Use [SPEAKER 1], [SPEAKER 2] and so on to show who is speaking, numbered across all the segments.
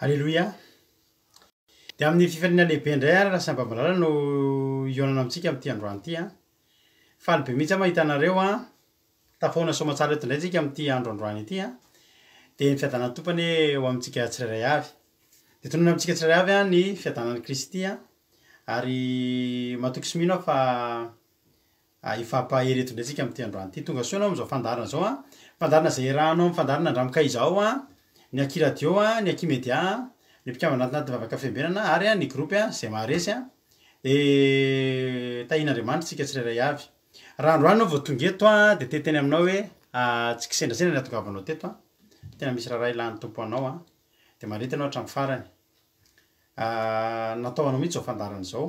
[SPEAKER 1] Aleloia!
[SPEAKER 2] Dia amin'ny fifaliana lehibe indray ary lasa Ambavarara no hihaonana amintsika amin'ity androany ity an! Faly be mihitsy aho mahita anareo an! Tafahoana soamatsara eto indray tsika amin'ity andro androany ity an! Dia ny fiadanan'ny Tompo anie ho amintsika tsirairay avy! Dia tononina amintsika tsirairay avy an ny fiadanan'i Kristy an! Ary matoky sy mino aho fa A Hifampahery eto indray tsika amin'ity androany ity. Tonga soa ianao amin'izao fandaharana izao an! Fandaharana izay iarahanao amin'ny fandaharana andramkay izao an! Ny Akia Radio an, ny Akia Media an, ny mpikambana ato anatin'ny Vavaka Fiambenana ary an, ny groupe an, izay maharesy an! Dia tahian'Andriamanitra isika tsirairay avy. Raha androany ianao vao tonga eto an, dia te-hiteny aminao hoe a tsy kisendrasendra ny hahatongavanao teto an! Tena misy raharaha ilàn'ny Tompo anao an! Dia mandrita ianao hatramin'ny farany. A Natao ho anao mihitsy izao fandaharana izao.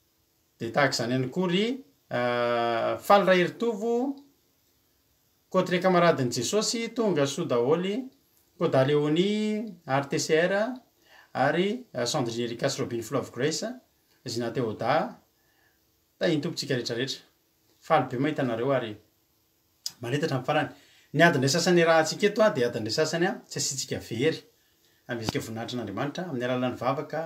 [SPEAKER 2] Dia tahaka izany ihany koa ry Faly Raheritovo, Côte les camarades n'i Jesosy tonga soa daholo, Côda Léonie, RTCR, ary Sandrine Erika sy Robine Full of Grace, Zina Théoda, tahin'ny Tompontsika rehetrarehetra. Faly be mahita anareo ary maneta hatramin'ny farany. Ny adin'ilay sasany iarahantsika eto an, dia adin'ilay sasany an, tsy asiantsika very. Amezika voninahitr'Andriamanitra amin'ny alalan'ny vavaka,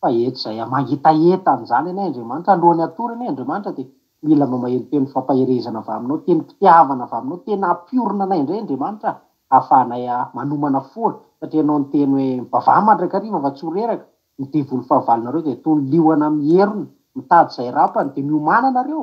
[SPEAKER 2] Fa eto izay a,
[SPEAKER 3] mangetaheta an'izany anie Andriamanitra, alohan'ny hatory anie Andriamanitra dia mila anao maheno teny fampaherezana avy aminao, tenim-pitiavana avy aminao, tena hampiorina anay indray Andriamanitra a, hahafahanay a, manomana foana, satria ianao niteny hoe, mivavaha mandrakariva fa tsy ho reraka, ny devoly fahavalonareo dia toy ny liona miherona, mitady izay rapany, dia miomàna nareo.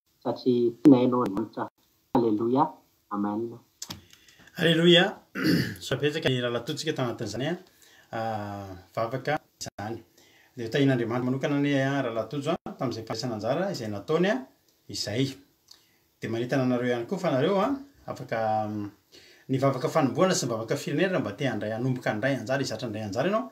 [SPEAKER 3] satria tianay ianao Andriamanitra Aleloia Amen. Aleloia Soa betsaka ny
[SPEAKER 2] lalatotsika tao anatin'izany vavaka izany Dia ho tahian'Andriamanitra manokana anie an Ralatojo an tamin'izay fandraisana anjara izay nataony izay Dia manentana anareo ihany koa fa nareo an afaka Ny vavaka fanombohana sy ny vavaka firenena raha mba te handray hanomboka handray anjara hizatra handray anjara ianao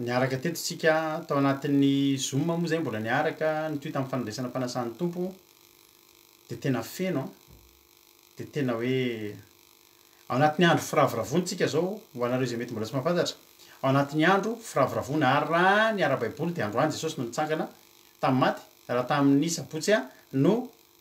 [SPEAKER 2] Niaraka teto isika tao anatin'ny zoom moa izay mbola niaraka nitohy tamin'ny fandraisana fanasan'ny Tompo dia tena feno an! dia tena hoe ao anatin'ny andro firavoravoantsika izao ho anareo izay mety mbola tsy mahafantatra ao anatin'ny andro firavoravoana ary raha ny ara-baiboly dia androany Jesosy no nitsangana tamin'ny maty raha tamin'ny sabotsy no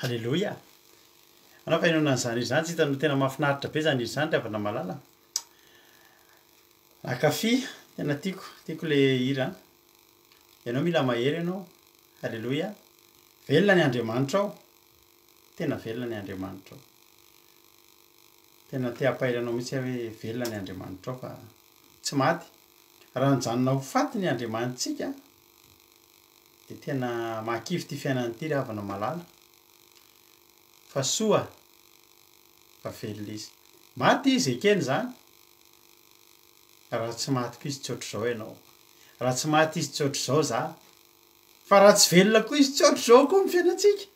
[SPEAKER 2] Haleloia! Manao fahenoana an'izany izany, tsy hitanao tena mahafinaritra be izany izy izany ry havana malala a! Akafy, tena tiako, tiako ilay hira an! Ianao mila mahery ianao, haleloia! Velona ny Andriamanitra ao! Tena velona ny Andriamanitrao. Tena te-hampaela anao mihitsy aho hoe velona ny Andriamanitrao fa tsy maty. Raha nijanona ho faty ny Andriamanitsika dia tena mahakivy ity fiainana ity ry havana malala. Fa soa fa velona Izy. Maty Izy, ekena izany. Raha tsy maty koa Izy tsy hoatr'izao ianao. Raha tsy maty Izy tsy hoatr'izao izaho. Fa raha tsy velona koa Izy tsy hoatr'izao koa ny fiainantsika.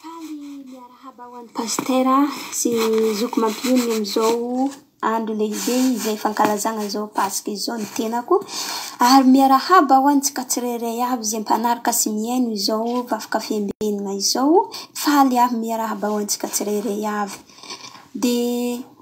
[SPEAKER 4] Faly miarahaba ho an'i Pasitera sy ny zoky mampionona amin'izao andro lehibe izay fankalazana izao Paska izao ny tenako. Ary miarahaba ho antsika tsirairay avy izay mpanaraka sy mihaino izao vakoka fiambenana izao. Faly aho miarahaba ho antsika tsirairay avy. Dia.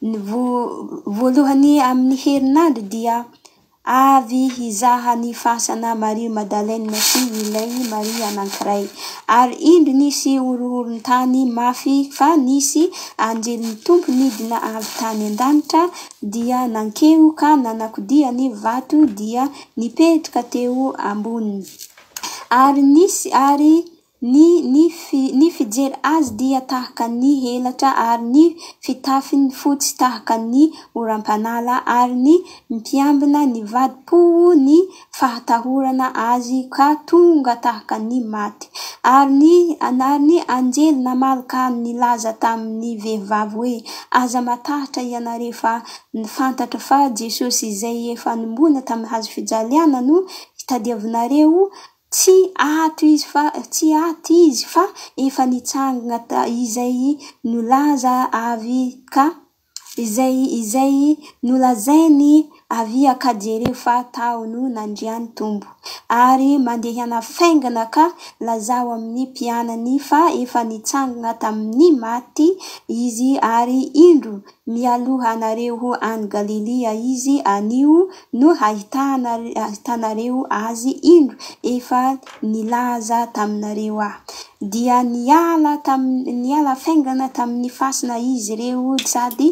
[SPEAKER 4] Ny voalohany amin' ny herinandro dia avy hizaha ny fasana Maria Madalena sy ny Lehin'i Maria anankiray, ary indro nisy horohoron-tany mafy fa nisy anjelin'ny Tompo nidina avy tany an-danitra dia nankeo ka nanakodia ny vato dia nipetraka teo amboniny. Ary nisy ary Ny ny ny fijery azy dia tahaka ny elatra ary ny fitafiny fotsy tahaka ny oram-panala ary ny mpiambina ny vadim-poho ny fahatahorana azy ka tonga tahaka ny maty. Ary ny ary ny anjely namaly ka nilaza tamin' ny vehivavy hoe, Aza matahotra ianareo fa fantatra fa Jesosy izay efa nimoana tamin'ny hazofijaliana no hitadiavinareo Tsy ato izy fa tsy ato izy fa efa nitsangana ta izay nolaza avy ka izay izay nolazainy avia ka jereo fa tao no nandriany tombo ary mandehana faingana ka lazao amin'ny mpianany fa efa nitsangana tamin'ny maty izy ary indro Mialoha anareo ho any Galilia Izy anio no hahitanareo Azy indro efa nilaza taminareo Ahy. Dia niala niala faingana tamin'ny fasina izy ireo sady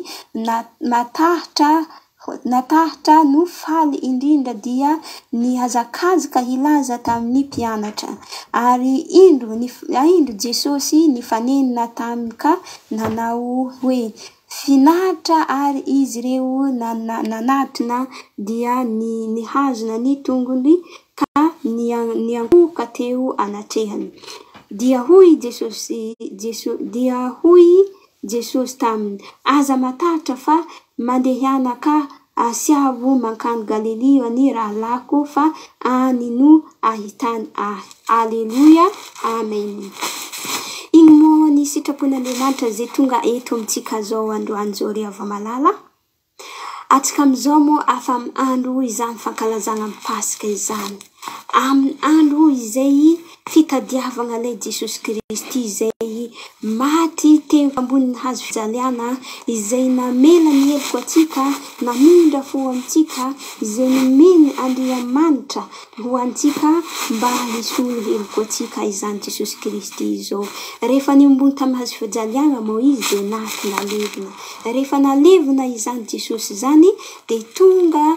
[SPEAKER 4] natahitra Vao natahitra no faly indrindra dia nihazakazaka hilaza tamin'ny mpianatra. Ary indro, indro Jesosy nifanenina taminy ka nanao hoe, Finaritra ary izy ireo nanatona dia nihazona ny tongony ka niankohoka teo anatrehany. Dia hoy Jesosy, dia hoy Jesosy taminy, Aza matahotra fa mandehana ka, asiaho ho mankany Galilia ny rahalahiko fa any no ahitany ahy. Aleloia! Amen! Ino moa ny sitrapon'Andriamanitra izay tonga eto amintsika izao androany izao ry hava-malala? Atsika amin'izao moa afa amin'ny andro izany fankalazana ny Paska izany. Amin'ny andro izay fitadiavana ilay Jesosy Kristy izay maty teo tambonin'ny hazo fijaliana, izay namela ny heloko antsika, namindra fo amintsika, izay nomen'i Andriamanitra. Ho antsika, mba hisolo heloka antsika izany Jesosy Kristy izao. Rehefa niombony tamin'ny hazo fijaliana moa Izy dia naty nalevina. Rehefa nalevina izany Jesosy izany dia tonga,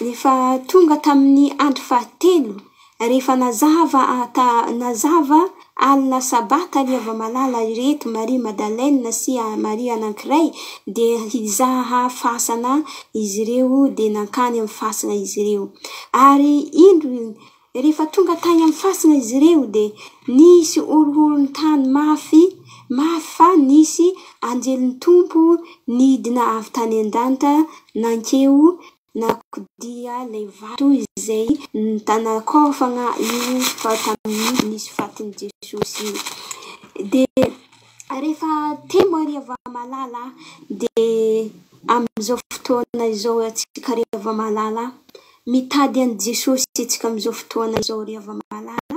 [SPEAKER 4] rehefa tonga tamin'ny andro fahatelo, rehefa nazava, nazava, alina sabata ry havamalala ireto Maria Madalena sy Maria anankiray dia hizaha fasana izy ireo dia nankany amin'ny fasina izy ireo ary indro rehefa tonga tany amin'ny fasina izy ireo dia nisy horohoron-tany mafy mafy fa nisy anjelin'ny Tompo nidina avy tany an-danta nankeo Nakodia ilay vato izay nitana-kôvagna io fa tamin'io nisy fatin'i Jesosy io. Dia rehefa te mariava malala dia amin'izao fotoana izao antsika ry hava-malala, mitady an'i Jesosy antsika amin'izao fotoana izao ry hava-malala.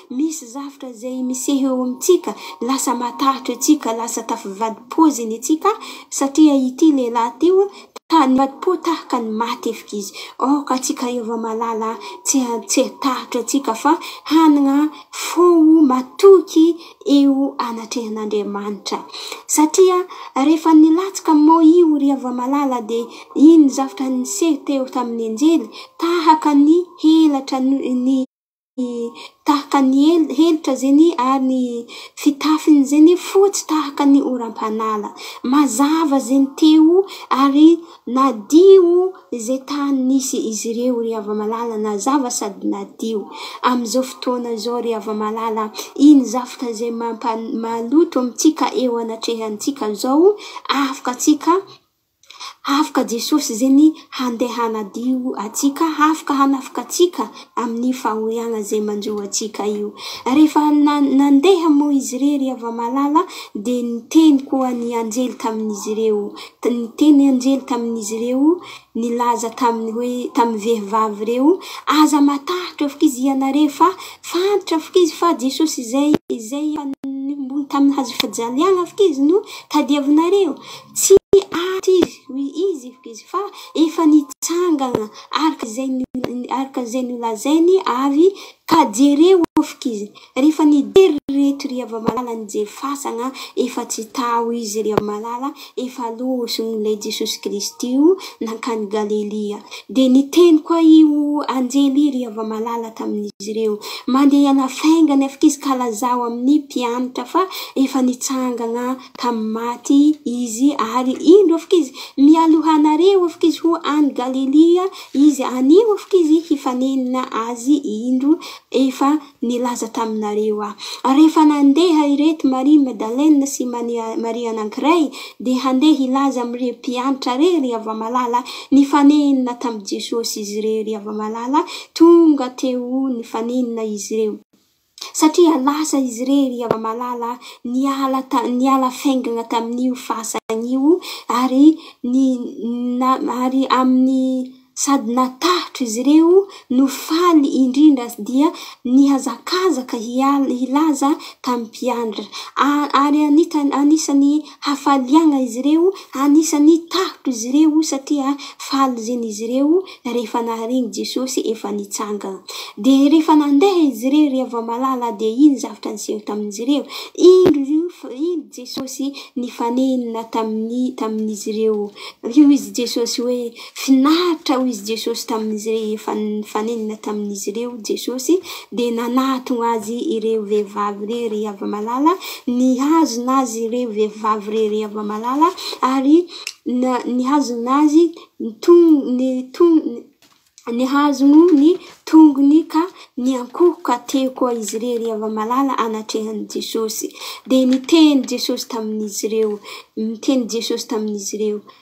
[SPEAKER 4] Misy zavtra izay miseho eo amintsika, lasa matahotra isika, lasa tafivadi-poizina isika satria ity lehilahy ity hoy ta nivadi-po tahaka ny maty efika izy. Aoka antsika Iavao malala tsy tsy hatahotra antsika fa hanagna fo matoky eo anatrehan'Andriamanitra. Satria rehefa nilatsaka mô io ry Iavao malala de ino zavtra niseho teo tamin'ny anjely tahaka ny helatra ny tahaka ny helotra zegny ary ny fitafiny zegny fotsy tahaka ny oram-panala. Mazava zegny teo ary nadio izay tany nisy izy ireo ry hava-malala, nazava sady nadio. Amin'izao fotoana izao ry hava-malala, iny zavona izay mampa- maloto amintsika eo anatrehantsika izao afaka antsika. Afaka Jesosy zegny handeha hanadio atsika, afaka hanafaka atsika amin'io fahoriagna zay manjo atsika io. Rehefa nandeha moa izy re ry hava-malala dia niteny koa ny anjely tamin'izy ireo. Niteny ny anjely tamin'izy ireo nilaza taminy hoe, tamin'ny vehivavy ireo, aza matahotra fok izy ianare fa fantatra fok izy fa Jesosy izay, izay tamin'ny hazo fijaliagna fok izy no tadiavinareo. Tsy ato izy, hoy izy, fa efa nitsangana araka izay araka izay nolazainy avy, ka jereo afoka izy. Rehefa nijery ry reto ry hava-malala an'i Jery fasagna, efa tsy tao izy ry hava-malala, efa lozon'ilay Jesosy Kristy io nankany Galelia. Dia niteny koa io anjely io ry hava-malala tamin'izy ireo, Mandehana faingana afoka izy ka lazao amin'ny mpianatra fa efa nitsangana ka maty Izy, ary indro, afaka Izy mialoha anareo, afaka Izy ho any Galilia Izy, anio afaka Izy hifanenina Azy, indro, efa nilaza taminareo Aho. Ary rehefa nandeha ireto Maria Madalena sy Maria anankiray, dia handeha hilaza amin'ireo mpiantra re ry hava-malala, nifanenina tamin'i Jesosy izy ireo ry hava-malala, tonga teo nifanenina izy ireo. Satria lasa izy irery i Havamalala niala ta niala faingana tamin'io fahasahiany io ary ny na ary amin'ny sady natahotra izy ireo no faly indrindra dia nihazakazaka hiala hilaza tamim-piandry a ary anita anisan'ny hafaliagna izy ireo, anisan'ny tahotry izy ireo satria faly zegny izy ireo rehefa naharegny Jesosy efa nitsangagna. De rehefa nandeha izy ireo ry hava-malala de ino zavatra niseho tamin'izy ireo? Ino ry ino Jesosy nifanenina tamin'ny tamin'izy ireo? Hoy izy Jesosy hoe. Finaritra, hoy izy Jesosy tamin'izy rehefa nifanenina tamin'izy ireo Jesosy dia nanatona azy ireo vehivavy re ry hava-malala, nihazona azy ireo vehivavy re ry hava-malala, ary na, nihazona azy ny tong, ny tong, nihazono ny tongony ka niankohoka teo koa izy ireo ry hava-malala anatrehan'i Jesosy. Dia niteny Jesosy tamin'izy ireo, niteny Jesosy tamin'izy ireo.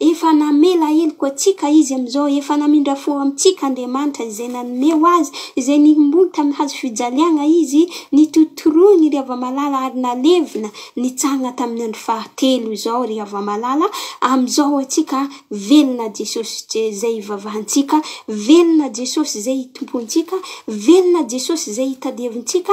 [SPEAKER 4] Efa namela heloka antsika Izy amin'izao, efa namindra fo amintsika Andriamanitra, izay nanome ho azy, izay nihimbony tamin'ny hazo fijaliana Izy, nitotoroiny ry hava-malala ary nalevina, nitsangana tamin'ny andro fahatelo izao ry hava-malala, amin'izao antsika, velona Jesosy izay ivavahantsika, velona Jesosy izay itompoantsika, velona Jesosy izay itadiavintsika,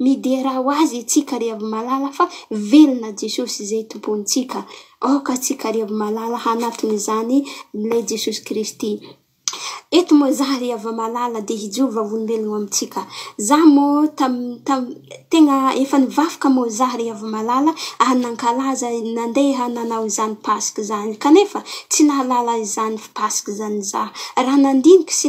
[SPEAKER 4] Midera ho Azy itsika ry avy malala fa velona Jesosy izay Tompontsika. Aoka atsika ry avy malala hanatona izany Ilay Jesosy Kristy. Eto moa za ry avy malala dia hijoro vavolombelogno amintsika. Za moa tam tam tegna efa nivavaka moa za ry avy malala ary nankalaza nandeha nanao izany Paska izany kanefa, Tsy nahalala izany fitask izany za. Raha nandinika sy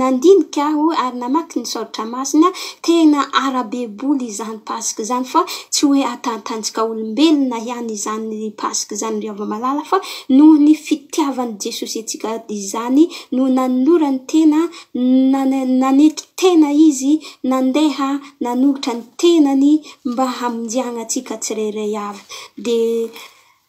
[SPEAKER 4] nandinika aho ary namaky ny soratra masina, tena ara-beboly izany Paska izany fa tsy hoe atantanjika olombelona ihany izany Paska izany ry hava-malala fa noho ny fitiavan'i Jesosy antsika izany no nanolorany tena, nanetry tena izy, nandeha nanolotra ny tenany mba hamonjena antsika tsirairay avy.
[SPEAKER 2] Dia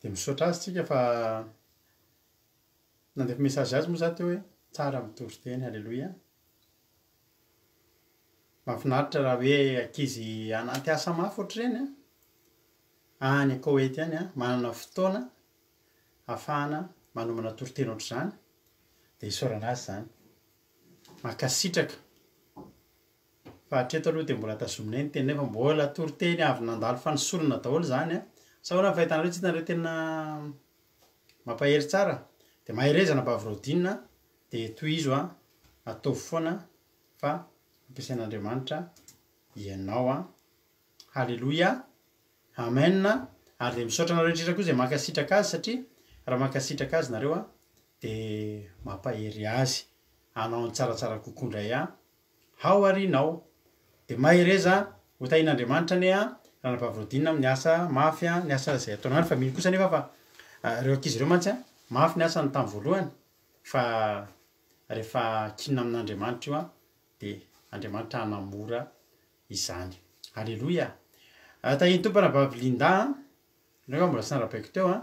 [SPEAKER 2] Dia misaotra azy tsika fa nandefa message azy moa za teo hoe tsara mitory teny aleloia. Mahafinaritra raha hoe ankizy anaty asa mafy ohatr'ireny an, any Koweït any an, manana fotoana ahafahana manomana toriteny ohatr'izany dia isaorana azy izany. Mankasitraka. Fa hatreto aloha dia mbola tazominay ny teninay fa mbola toriteny avy nandalo fanosorana daholo izany a! Sa ahoana ny fahitanareo? Tsy hitanareo tena mampahery tsara? Dia mahereza anabavy Rodine a! Dia tohizo a! Ataovy foana fa ampiasain'Andriamanitra ianao a! Haleloia! Amen! Ary dia misaotra anareo indrindra koa izay mankasitraka azy satria raha mankasitraka azy nareo a! Dia mampahery azy hanao ny tsaratsara kokoa indray a! Hao ary nao. Dia mahereza ho tahin'Andriamanitra anie an ranabavy Rodina amin'ny asa mafy an ny asa izay ataonareo fa mino kosa anefa fa ireo ankizy ireo mantsy an mafy ny asany tamin'ny voalohany fa rehefa kinina amin'Andriamanitra io an dia Andriamanitra hanamora izany. Aleloia. Tahian'ny Tompo ranabavy Linda an, ianao angamba mbola tsy narabaiko teo an.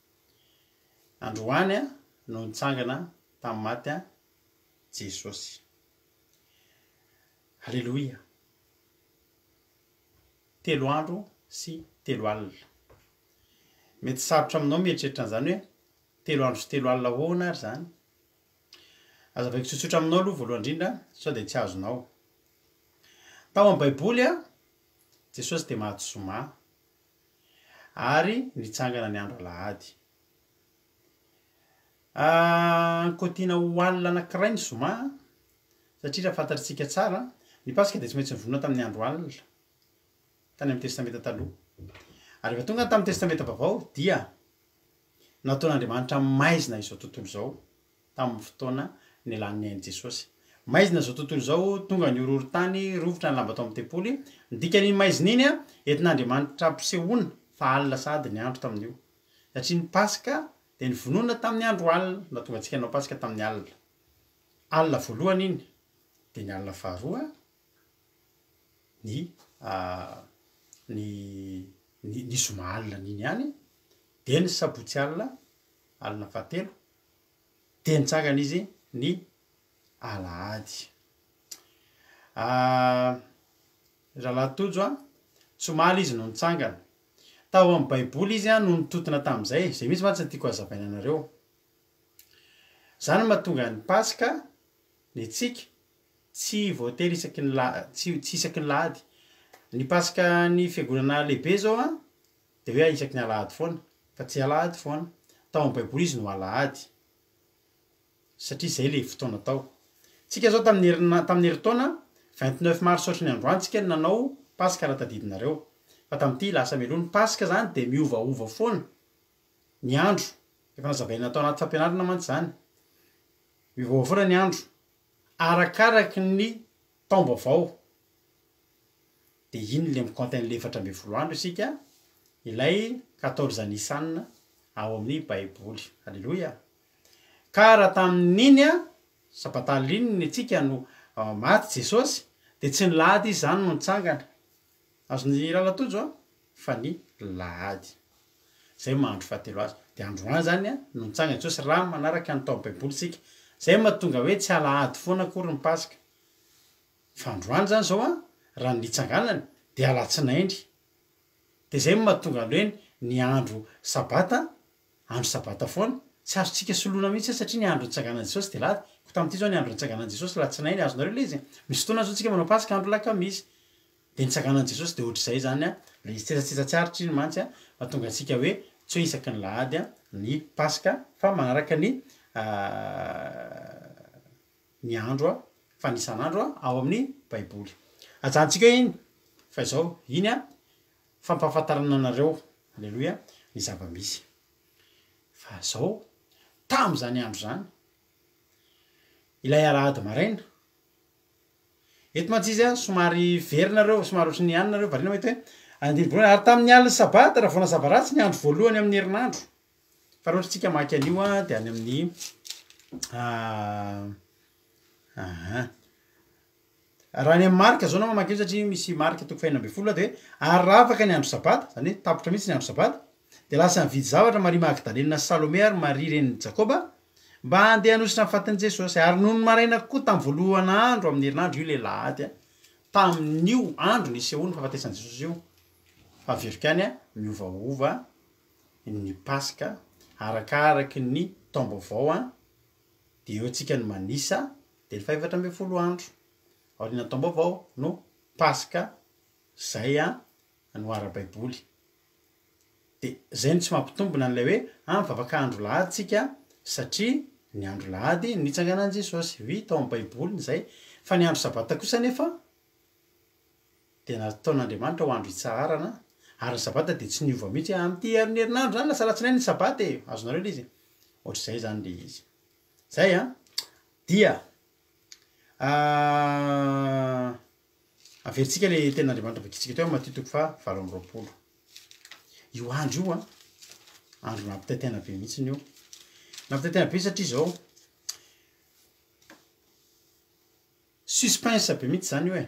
[SPEAKER 2] Androany no nitsangana tamin'ny maty Jesosy. Aleloia. Telo andro sy telo alina. Mety sarotra aminao mieritreritra an'izany hoe telo andro sy telo alina ahoana ary izany. Azavaiko tsotsotra aminao aloha voalohany indrindra sao dia tsy azonao. Tao amin'ny Baiboly, Jesosy dia maha-tsy zoma ary nitsangana ny andro alahady. Ankoatiana ho alina anankiray ny zoma, satria raha fantatritsika tsara, ny paska dia tsy maintsy nivonona tamin'ny andro alina, tany amin'ny testamenta taloha. Ary rehefa tonga tamin'ny testamenta vaovao dia nataon'Andriamanitra maizina izao tontolo izao. tamin'ny fotoana nialany niain'i Jesosy. Maizina izao tontolo izao, tonga ny horohorontany, rovitra ny lamba tao amin'ny tempoly. Ny dikan'iny maizina iny, entin'Andriamanitra ampisehoana fa alina sahady ny andro tamin'io. Satria ny Paska dia novonoina tamin'ny andro alina, nahatonga antsika hanao Paska tamin'ny alina. Alina voalohany iny, dia ny alina faharoa ny ny ny ny zoma alina an'iny ihany, dia ny sabotsy alina, alina fahatelo, dia nitsangana izy ny alahady. Rahalahy Tojo a, tsy omaly izy no nitsangana. Tao amin'ny Baiboly izy no nitontona tamin'izay. Izay mihitsy mantsy no tiako hazavaina anareo. Izany no mahatonga ny Paska, ny antsika, tsy voatery isaky ny la- tsy tsy isaky ny lahady. Ny Paska an'ny Fiangonana lehibe izao an, Dia hoe ahy isaky ny alahady foana, fa tsy alahady foana. Tao amin'ny baiboly izy no alahady, satria izay ilay fotoana tao. Tsika izao tamin'ny herina, tamin'ny herintaona vingt neuf mars hoatry ny androany tsika no nanao paska raha tadidinareo. Fa tamin'ity lasa meloa ny paska izany dia miovaova foana ny andro. Efa nazavaina tao anaty fampianarana mantsy izany. Miovaova foana ny andro, arakaraky ny Taom-baovao, dia iny ilay mi-compte an'ilay efatra ambin'ny folo andro isika, ilay quatorze Nissan ao amin'ny Baiboly. Aleloia! Ka raha tamin'iny sabata alina iny antsika no maty Jesosy, dia tsy ny lahady Izy izany no nitsangana. Azony ilala Tojo a! fa ny lahady zay mahandro fahatelo azy de androany zany a no mitsanga Jesosy raha manaraka ny tao baiboly tsika zay matonga hoe tsy alahady foana akory ny paska fa androany zany zao a raha ny nitsanganany de alatsinainy de zay matonga lhoe ny andro sabata Andro sabata foana. Tsy azontsika soloina mihitsy io satria ny andro nitsanganan'i Jesosy dia lahady. Koa tamin'ity izao ny andro nitsanganan'i Jesosy latsinainy, azonareo ilay izy e? Misy fotoana azontsika manao paska andro lakamisy. Dia nitsanganan'i Jesosy dia ohatr'izay izany an, ilay izy tsetsatsetsa tsy aritra iny mantsy an, mahatonga antsika hoe tsy hoe isaky ny lahady an, ny paska fa manaraka ny ny andro an, fanisan'andro an, ao amin'ny baiboly. Ajanontsika eo iny fa izao, iny an, Fampahafantarana anareo, Aleloia, ny zava-misy. Fa izao, tamin'izany andro izany, ilay alahady maraina, eto mantsy izy an, somary very nareo, somary ohatry ny any nareo variana mahita hoe, andininy voalohany, ary tamin'ny alin'ny sabata, raha vao nazava ratsy ny andro voalohany amin'ny herinandro, fa raha ohatra isika hamaky an'io an, dia any amin'ny, aa, aa. Raha any amin'ny marika izao ianao mamaky an'io satria misy marika toko faheno ambin'ny folo dia hoe ary raha afaka ny andro sabata, izany hoe tapitra mihitsy ny andro sabata, dia lasa nividy zavatra Maria Magdalena sy Salome ary Maria renin'i Jakoba mba handeha hanositra ny fatin'i Jesosy. Ary nony maraina koa tamin'ny voalohana andro amin'ny herinandro io ilay lahady tamin'io andro nisehoan'ny fahafatesan'i Jesosy io, fa very kany miovaova ny Paska arakaraky ny taom-baovao. dia eo tsika no manisa dia ny fahefatra ambin'ny folo andro aorianan'ny taom-baovao no paska zay a no ara-baiboly dia zay no tsy mampitombina an'ilay hoe a mivavaka andro lahady tsika satria ny andro lahady no nitsanganan'i jesosy oui tao amin'ny baiboly ny zay fa ny andro sabata kosa nefa dia nataon'Andriamanitra ho andro hitsaharana, ary ny sabata dia tsy niova mihitsy hoe amin'ity herin'ny herinandro izany lasa alatsinainy ny sabata e! azonareo ilay izy? ohatr'izay izany ilay izy. Izay an! dia averintsika ilay tenin'Andriamanitra vakintsika teo Matthieu toko faha valo amby roapolo. Io andro io an, andro nampitaitaina be mihitsy io, nampitaitaina be satria izao, Suspense be mihitsy izany io e!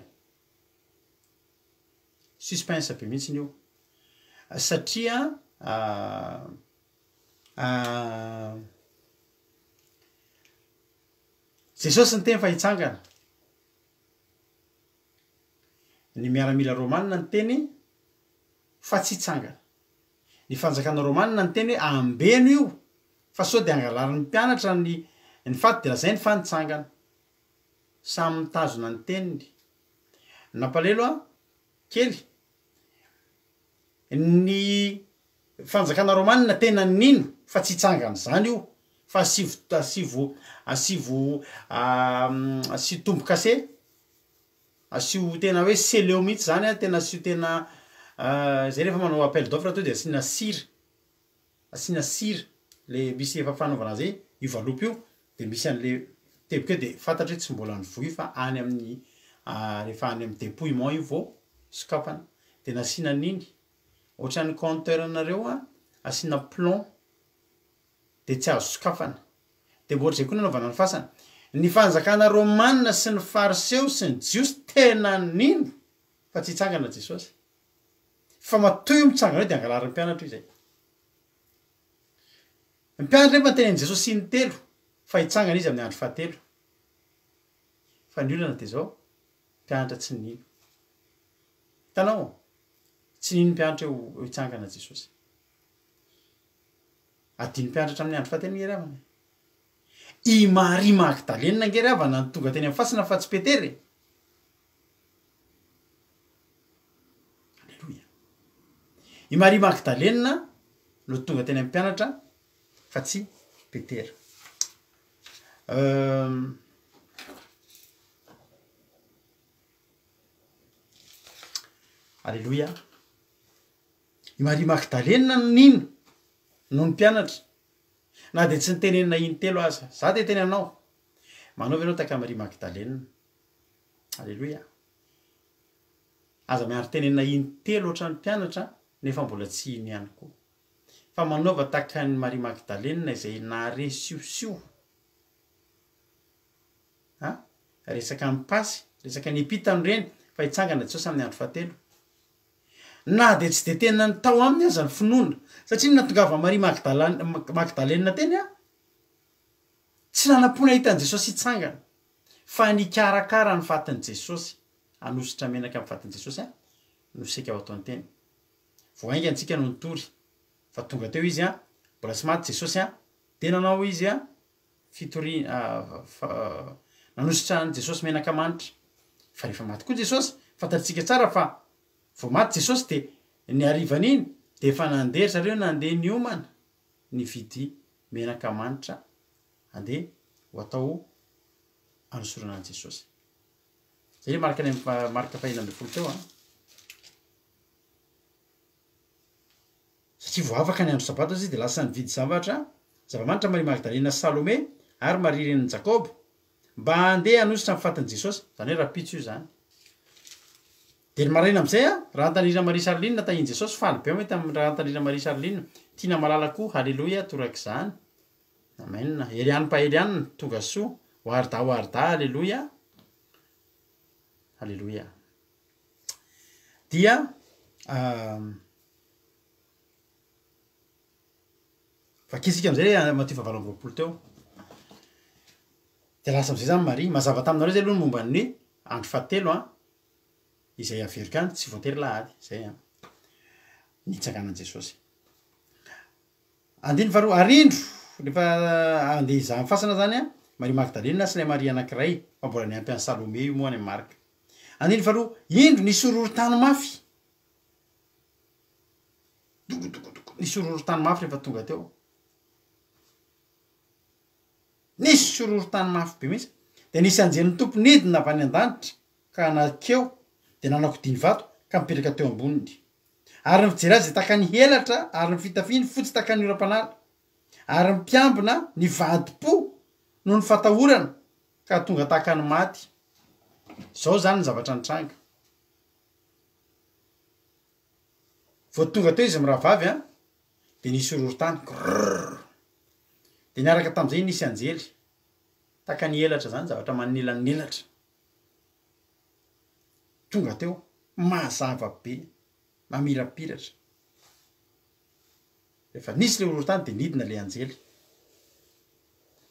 [SPEAKER 2] Suspense be mihitsiny io satria Jesosy niteny fa hitsangana. Ny miaramila romana niteny fa tsy hitsangana. Ny fanjakana romana niteny hoe ambeno io fa sao dia angalarin'ny mpianatra ny ny faty dia lazainy fa nitsangana. samy mitazona ny teniny. Nampalelo aho kely ny fanjakana romana tena nino fa tsy hitsangana izany io fa asivo asivo asivo asio tombokase asio tena hoe seleo mihitsy izany a tena asio tena zay rehefa manao appel d'offre toa dia asiana sira. asiana sira le misy efa fanaovana azy io valopy io de misy anle teboka eo de fantatry tsy mbola ny voy fa any amin'ny rehefa any amin'ny depouillement io vao sokafana de nasiana an'iny ohatran'ny compteur anareo a asiana plomb de tsy azo sokafana de mba ohatrizay koa nanaovana ny fasana ny fanjakana romana sy ny fariseo sy ny jiosy tena nino fa tsy hitsangana jesosy Fa matoa io mitsangana eo dia angalarin'ny mpianatra io izay. Ny mpianatra anefa niteny an'i Jesosy intelo fa hitsangana Izy amin'ny andro fahatelo. Fa ny olana dia izao, mpianatra tsy nino. Hitanao ô? Tsy nino ny mpianatra eo eo hitsangana Jesosy. Adinon'ny mpianatra hatramin'ny andro fahatelo ny hery havana. I Maria Magdalena ange ry havana no tonga teny amin'ny fasana fa tsy Petera e. Aleloia. I Maria Magdalena no tonga teny amin'ny mpianatra fa tsy Petera. Aleloia. I Maria Magdalena no nino noho ny mpianatra. Na dia tsy nitenenina intelo aza. Za dia teny anao. Manaova ianao tahaka Maria Magdalena. Aleloia! Aza miaro tenenina intelo ohatran'ny mpianatra nefa mbola tsy iny ihany koa. Fa manaova tahaka an'i Maria Magdalena izay nahare siosio. A! Resaka ny pasy, resaka ny epitany ireny fa hitsangana Jesosy amin'ny andro fahatelo. Na dia tsy dia tena tao aminy aza ny finoana satria ny nahatongavan'i Maria Magdalena teny a! Tsy nanam-po nahita an'i Jesosy hitsangana, fa nikarakara ny fatin'i Jesosy. Hanosotra menaka amin'ny fatin'i Jesosy aho, no saika ho ataon'ny Teny. Vao haingana isika no nitory, fa tonga teo Izy, mbola tsy maty Jesosy, dia nanao Izy fitori-, nanosotra an'i Jesosy menaka manitra. Fa rehefa maty koa Jesosy, fantatsika tsara fa vao maty Jesosy dia ny harivan'iny dia efa nandeha ry zareo nandeha niomana, nividy menaka manitra andeha ho atao hanosorana an'i Jesosy. Zay le marika ny marika fahenina ambin'ny folo teo an. Satria vao afaka ny andro sabata izy dia lasa nividy zavatra zava-manitra Maria Magdalena sy Salome ary Maria renin'i Jakoba mba handeha hanositra ny fatin'i Jesosy, zany hoe rahampitso io zany. Dia ny maraina amin'izay an! Rahantanindrina Maria Charline tahian'i Jesosy faly be aho mahita an'i Rahantanindrina Maria Charline Tiana Malala koa Haleloia torak'izany Amen Herian'ny Mpaherianina tonga soa Warda Warda Haleloia Haleloia Dia Vakisika amin'izay ilay Matio fahavalo amby roapolo teo Dia lasa amin'izay izany Maria Mazava taminareo izay aloha ny momba ny hoe andro fahatelo an! izay averiko any tsy voatery lahady izay an ny hitsanganan'i Jesosy. Andininy faharoa, ary indro, rehefa andeha hizaha ny fasana izany an, Maria Magdalena sy ilay Maria anankiray, fa mbola niampy an'i Salome io moa any amin'i Marka. Andininy faharoa, indro nisy horohoron-tany mafy, dokodokodokodo nisy horohoron-tany mafy rehefa tonga teo. Nisy sorohorontany mafy be mihitsy. Dia nisy anjelin'ny Tompo nidina avy any an-danitra ka nakeo dia nanakodia ny vato ka nipetraka teo amboniny. Ary ny fijery azy dia tahaka ny elatra ary ny fitafiany fotsy tahaka ny oram-panala. Ary ny mpiambina nivadi-po noho ny fatahorana ka tonga tahaka ny maty. Izao izany ny zavatra nitranga. Vao tonga teo izy mirahavavy an! Dia nisy horohorontany, Grrrr! Dia niaraka tamin'izay nisy anjely, tahaka ny elatra izany, zavatra manelanelatra, tonga teo, mazava be, mamirapiratra. Rehefa nisy ilay horohorontany dia nidina ilay anjely.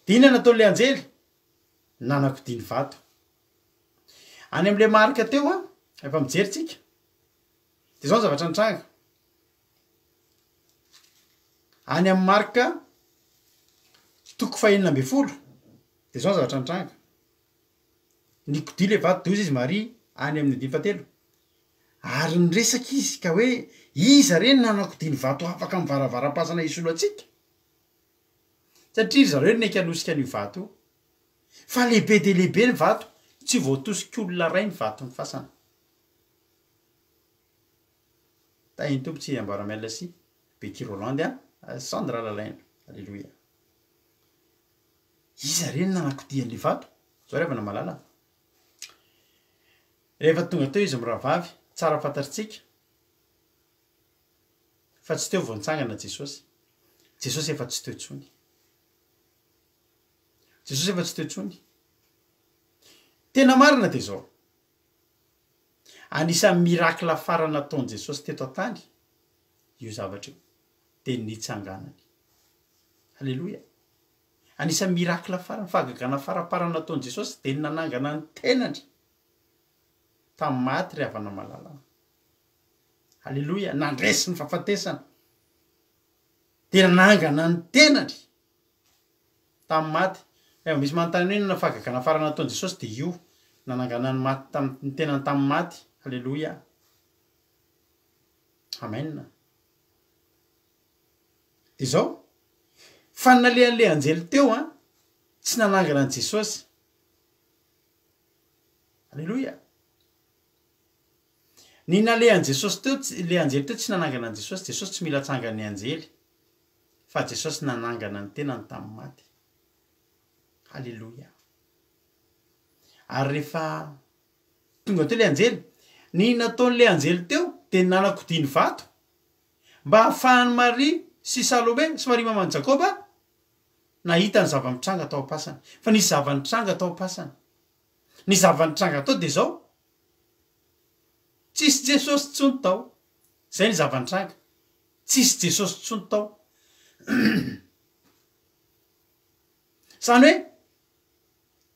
[SPEAKER 2] Dia inona nataon'ilay anjely? Nanakodia ny vato. Any amin'ilay marika teo, rehefa mijery tsika, dia izao ny zavatra nitranga. Any amin'ny marika toko fahenina ambin'ny folo dia izao ny zavatra nitranga, nikodia ilay vatodoza izy Maria any amin'ny dimy fahatelo ary niresaka izy ka hoe iza re no nanakodia ny vato afaka amin'ny varavaram-pasana hisolo antsika? satria ry zareo no nihanosika an'io vato io fa lehibe dia lehibe ny vato tsy voatosik'olona iray ny vaton'ny fasana. Tahin'ny Tompo tsy ambara Merci Betty Rolande a, Sandra Alalaina. Alléluia. Iza re no nanakodia an'ilay vato? Zao ry havana malala a. Rehefa tonga teo izy mirahavavy, tsara fantatritsika fa tsy teo vao nitsangana Jesosy. Jesosy efa tsy teo intsony. Jesosy efa tsy teo intsony. Tena marina dia zao. Anisan'ny miracle farany nataon'i Jesosy teto an-tany io zavatra io, dia ny nitsanganany. Haleloia! Anisan'ny miracle farany, fahagagana faraparany nataon'i Jesosy dia ny nanangana ny tenany tamin'ny maty ry havana malalany. Haleloia! Nandresy ny fahafatesana, dia nanangana ny tenany. tamin'ny maty. Efa misy manontany hoe inona no fahagagana farany nataon'i Jesosy dia io nananganany ny maty tamin'ny ny tenany tamin'ny maty. Aleloia. Amen. Dia izao, fa ny nalehan'ilay anjely teo an, tsy nanangana an'i Jesosy. Aleloia. Ny nalehan'i Jesosy teo, tsy- ilay anjely teo tsy nanangana an'i Jesosy, Jesosy tsy mila atsangan'ny anjely. fa Jesosy nanangana ny tenany tamin'ny maty. Haleloia. Ary rehefa tonga teo ilay anjely, ny nataon'ilay anjely teo dia nanakodia ny vato mba hahafahan'i Maria sy Salome sy Maria maman'i Jakoba nahita ny zava-mitranga tao am-pasana. Fa nisy zava-nitranga tao am-pasana. Ny zava-nitranga tao dia izao, Tsisy Jesosy intsony tao. Izay ny zava-nitranga. Tsisy Jesosy intsony tao. Izany hoe,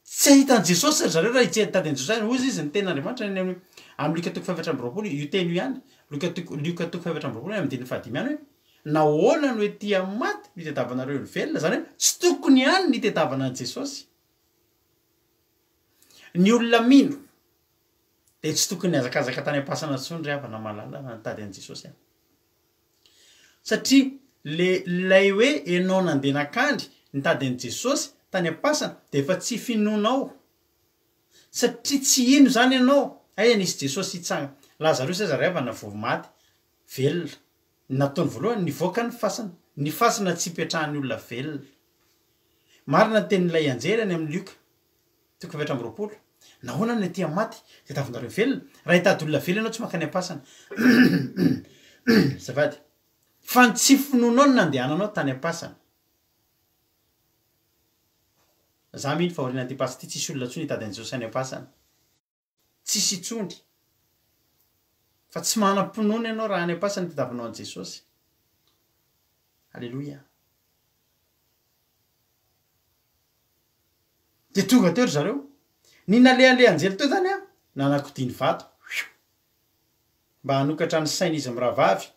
[SPEAKER 2] tsy hahita an'i Jesosy ry zareo raha hijery ny Tanin'i Jesosy. Ary hoy izy, ny Tenin'Andriamanitra, any amin'ny amin'ny Lioka toko fahefatra amby roapolo, io teny io ihany, Lioka toko Lioka toko fahefatra amby roapolo eo amin'ny andininy fahadimy ihany hoe, Nahoana no etỳ amin'ny maty no itadiavanareo ny velona? Izany hoe, tsy tokony any no itadiavana an'i Jesosy. Ny olona mino. Dia tsy tokony nihazakazaka tany am-pasana intsony ry havana malala raha nitady an'i Jesosy aho. Satria le ilay hoe ianao nandeha nakandry nitady an'i Jesosy tany am-pasana dia efa tsy finoanao. Satria tsy hino izany ianao. Aiza nisy Jesosy hitsanga. Lazarosy aza ry havana vao maty, velona. Ny nataony voalohany nivoaka ny fasana. Ny fasana tsy ipetrahan'ny olona velona. Marina ny tenin'ilay anjely any amin'ny Lioka. Toko fahefatra amby roapolo. Nahoana no ety amin'ny maty dia tadiavinareo velona? Raha hitady olona velona ianao tsy mankany am-pasana. Azafady. Fa ny tsy finoanao no nandehananao tany am-pasana. Za mino fa aorian'ity pasy ity tsisy olona intsony hitady an'i Jesosy any am-pasana. Tsisy intsony. Fa tsy manam-pinoana ianao raha any am-pasana ny tadiavinao an'i Jesosy. Aleloia. Dia tonga teo ry zareo. Ny nalehan'ilay anjely teo izany an, nanakodia ny vato. Mba hanokatra ny sain'izy mirahavavy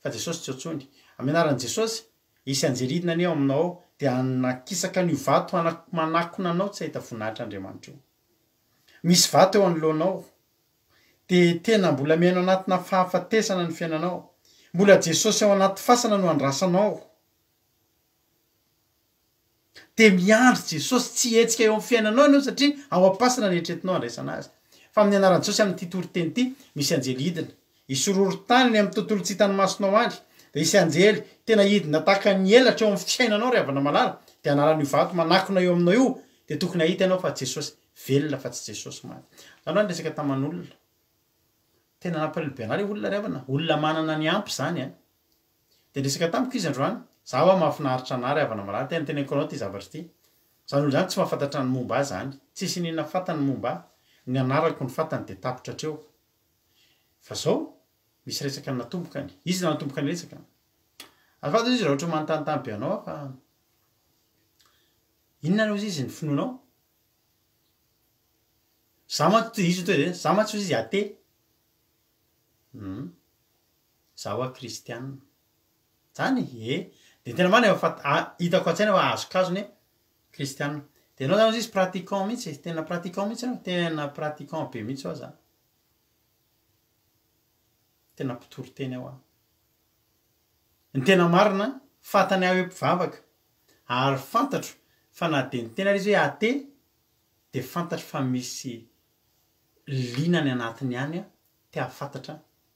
[SPEAKER 2] fa Jesosy tsy ao intsony. Amin'ny anaran'i Jesosy, hisy anjely hidina anie ao aminao ao, dia hanakisaka an'io vato manakona anao tsy hahita voninahitr'Andriamanitra io. misy vato eo anoloanao, dia tena mbola miaina anatina fahafatesana ny fiainanao, mbola Jesosy ao anaty fasana no andrasanao, dia miandry Jesosy, tsy hihetsika eo amin'ny fiainanao ianao satria ao am-pasana no eritreretinao handraisana Azy, fa amin'ny anaran'i Jesosy amin'ity toriteny ity, misy anjely hidina, Hisororo tany ny amin'ny tontolo tsy hitan'ny masonao any, dia hisy anjely tena hidina tahaka ny elatra eo amin'ny fiainanao ry havana malala, dia hanala an'io vato manakona eo aminao io, dia tokony hahita ianao fa Jesosy velona fa tsy Jesosy maty. Izany raha niresaka taman'olona. Tena nampalahelo be anah le olona ry havana, olona manana ny ampy izany an! Dia niresaka tamiko izy androany, za hoa mahafinaritra anah ry havana malala, tena teneniko anao ity zavatra ity, izany olona izany tsy mahafantatra ny momba ahy izany, tsisy inona inona fantany ny momba ahy, ny anarako no fantany dia tapitra hatreo. Fa zao misy resaka natomboka ny. Iza no natomboka ny resaka? Azafady ozizy raha ohatra manontanintany be anao aho fa inona ary ozizy ny finoanao? Za mantsy toy izy toy izay, za mantsy ozizy athée. Hum, za ho'a kristiana. Zany e! De tena marina fa hitako an-tsaina fa azokazony hoe kristiana. De ianao zany hozizy pratiquant mihitsy e! tena pratiquant mihitsy ianao, tena pratiquant be mihitsy ho'a zany. Tena mpitory teny ho'a. Ny tena marina, fantany ahy hoe mpivavaka, ary fantatro fa na dia niteny ary izy hoe athée, dia fantatro fa misy liana any anatiny ihany te-hahafantatra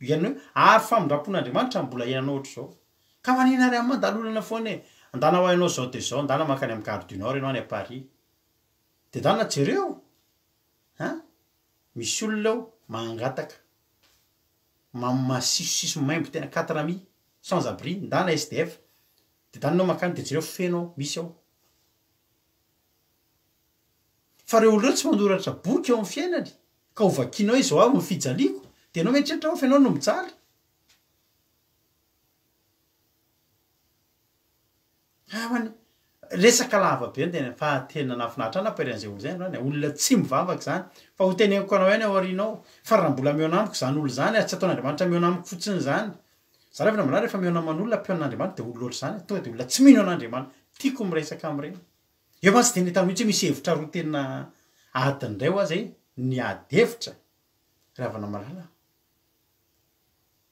[SPEAKER 2] Ihany hoe, Ary famindram-pon'Andriamanitra no mbola hiainanao hoatr'izao. Ka manina ary amin'ny mandalo olana foana e! Andana ho hainao izao dia izao, andana mankany amin'ny Gare du Nord ianao any à Paris. Dia andana jereo! An! Misy olona eo mangataka, ma- masisosiso maimbo tena quatre mi, sans abri, ndana SDF. Dia andana ianao mankany dia jereo feno ao, misy ao. Fa reo olona reo tsy manoratra boky eo amin'ny fiainany ka ho vakianao hoe izao avy no fijaliako dia enao mieritreritra fa enao no mijaly. Namana e, resaka lava be ny tenany fa tena nahafinaritra ahy nampaherin'ny izay olona izay androany e, olona tsy mivavaka izany fa ho teneniko anao ihany ao aoriana ao fa raha mbola mihaona amiko izany olona izany ary tsy ataon'Andriamanitra mihaona amiko fotsiny izany, za refa namana refa mihaona aman'olona mpihaona an'Andriamanitra de olona ohatr'izany e, tonga de olona tsy mino an'Andriamanitra, tiako miresaka amin'ireny. Eo mantsy dia nahita mihitsy hoe misy hevitra roa tena adiny indray ho ahy izay, ny ady hevitra, ry havana malala.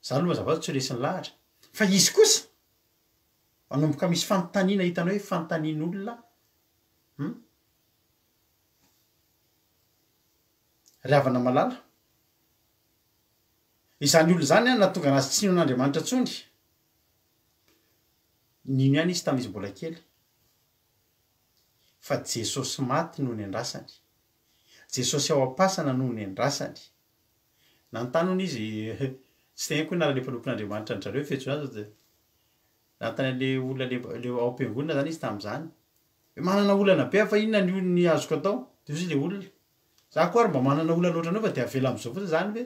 [SPEAKER 2] Izaho aloha mazava ho azy tsy resy ny lahatra. Fa izy kosa, manomboka misy fanontaniana hitanao hoe fanontanian'olona hum. Ry havana malala, izany olona izany an, nahatonga an'azy tsy nino an'Andriamanitra intsony, nino ihany izy tamin'izy mbola kely. fa Jesosy maty no niandrasany. Jesosy ao am-pasana no niandrasany. Nanontany hono izy, tsy teneniko hoe nalain'ilay mpanompon'Andriamanitra an-dry zareo fetsy zany dia nanontany an'ilay olona le mba le ao am-piangonana zany izy tamin'izany hoe manana olana be aho fa inona ny ol- ny azoko atao? De hoy izy le olona, za koa ary mba manana olana ohatranao fa de avela am'zao fotsiny zany ve?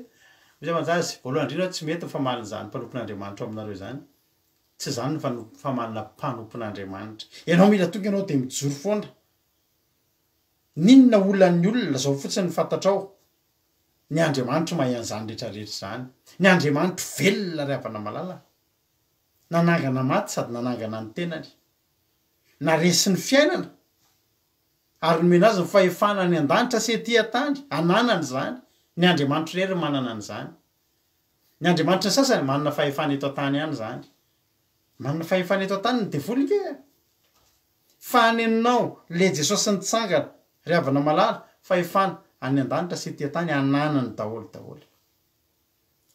[SPEAKER 2] Hoy izy aman'jany, voalohany indrindra aho tsy mety mifaly an'zany mpanompon'Andriamanitra ao aminareo zany, Tsy izany ny fanompo fa manana mpanompon'Andriamanitra. Ianao mila tonga ianao dia mijoro foana. N'inona olan'ny olona, lazao fotsiny ny fantatrao. Ny Andriamanitro mahay an'izany rehetra rehetra izany. Ny Andriamanitro velona ry havana malala. Nanangana maty sady nanangana ny tenany. Naresy ny fiainana ary nomena azy ny fahefana any an-danitra sy ety an-tany hananany izany. Ny Andriamanitro irery manana an'izany. Ny andriamanitra sasany manana fahefana eto an-tany ihany izany. Manana fahefana eto an-tany ny devoly nge a! Fa any aminao le Jesosy nitsangana ry havana malala, fahefana any an-danitra sy ety an-tany ananany daholo daholo.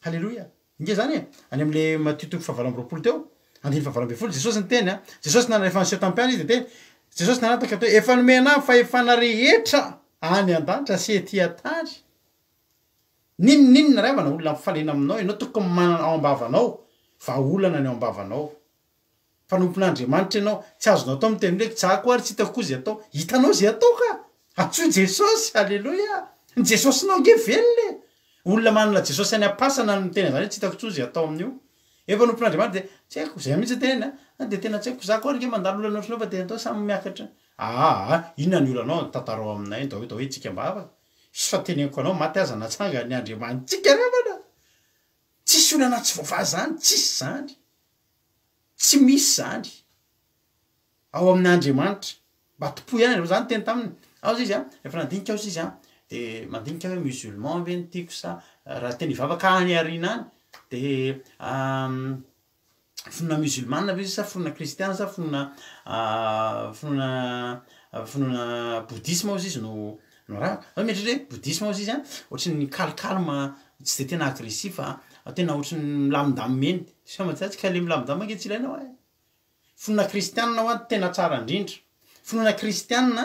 [SPEAKER 2] Haleloia! Inge izany e! Any amin'le Matio toko fahavalo amby roapolo teo, andininy fahavalo ambin'ny folo, Jesosy niteny a! Jesosy nanana efa niseho tamim-piana izy de teny, Jesosy nanataka teo, efa nomena ahy ny fahefana rehetra any an-danitra sy ety an-tany. N'inon'inona ray aman olona ampifaliana aminao ianao tokony manana ao am-bavanao vahaolana ny ao am-bavanao. Mpanompon'Andriamanitra ianao, tsy azonao atao miteny hoe za koa ary tsy hitako koa izay atao. Hitanao izay atao ka! Antsoy Jesosy! Aleloia! Ny Jesosinao ange velona e! Olona manana Jesosy any am-pasana no miteny an'izany hoe tsy hitako intsony izay atao amin'io. Eo mpanompon'Andriamanitra dia tsy haiko izay mihitsy ny tenany an! an! dia tena tsy haiko, za koa ary ange mandalo olana ohatranao fa dia andao samy miakatra. Aa! inona ny olanao? Tantarao aminay, ndao hoe, ndao hoe, tsika am-bavaka. Izy fa teneniko anao maty aza natsangany ny Andriamanitsika namana! Tsisy olana tsy voavaha zany tsisy zany! Tsy misy zany! Ao amin Andriamanitra! Mba tompoy ihany ianao! Za niteny taminy ao zay izy a! Refa nandinika aho zay izy a! De mandinika aho hoe musulman ve ny tiako sa raha tena hivavaka any aoriana any de finoana musulmane ve izy sa finoana kristiana sa finoana finoana finoana bouddhisme ozy izy no no ra fa mieritreritra hoe bouddhisme ozy izy a ohatry ny calme calme tsy de tena agressif fa tena ohatry ny milamindamina eny sa mantsy tsy ka le milamindamina ange tsy ilaina hoe finoana kristiana hoa tena tsara indrindra finoana kristiana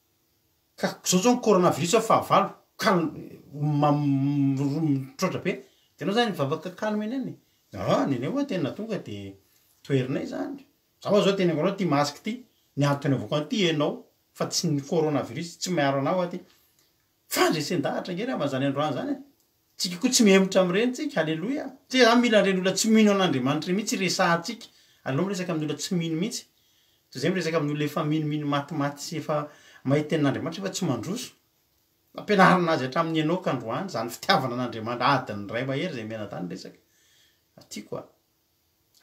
[SPEAKER 2] ka zao zao ny coronavirus ao fahavalo ka mitroatra be de enao zany mivavaka calme eny any e ah ny anay oa tena tonga de toherinay zany za oa zao tena angalau ty masque ty ny antony anaovako an'ity enao fa tsy ny coronavirus tsy miaro anah oa ty fandresen-dahatra nge re aman'zany androany zany e Tsika koa tsy mihemotra amin'ireny tsika. Aleloia. Satria za mila an'ireny olona tsy mino an'Andriamanitra ireny mihitsy hiresahantsika. Aleo miresaka amin'ny olona tsy mino mihitsy. Toy izay miresaka amin'ny olona efa minomino matimaty sy efa mahay tenin'Andriamanitra nefa tsy mandroso. Nampianarina azy hatramin'ny Enoka androany izany fitiavana an'Andriamanitra adiny iray mahery izay mianadahy ny resaka. Tiako a.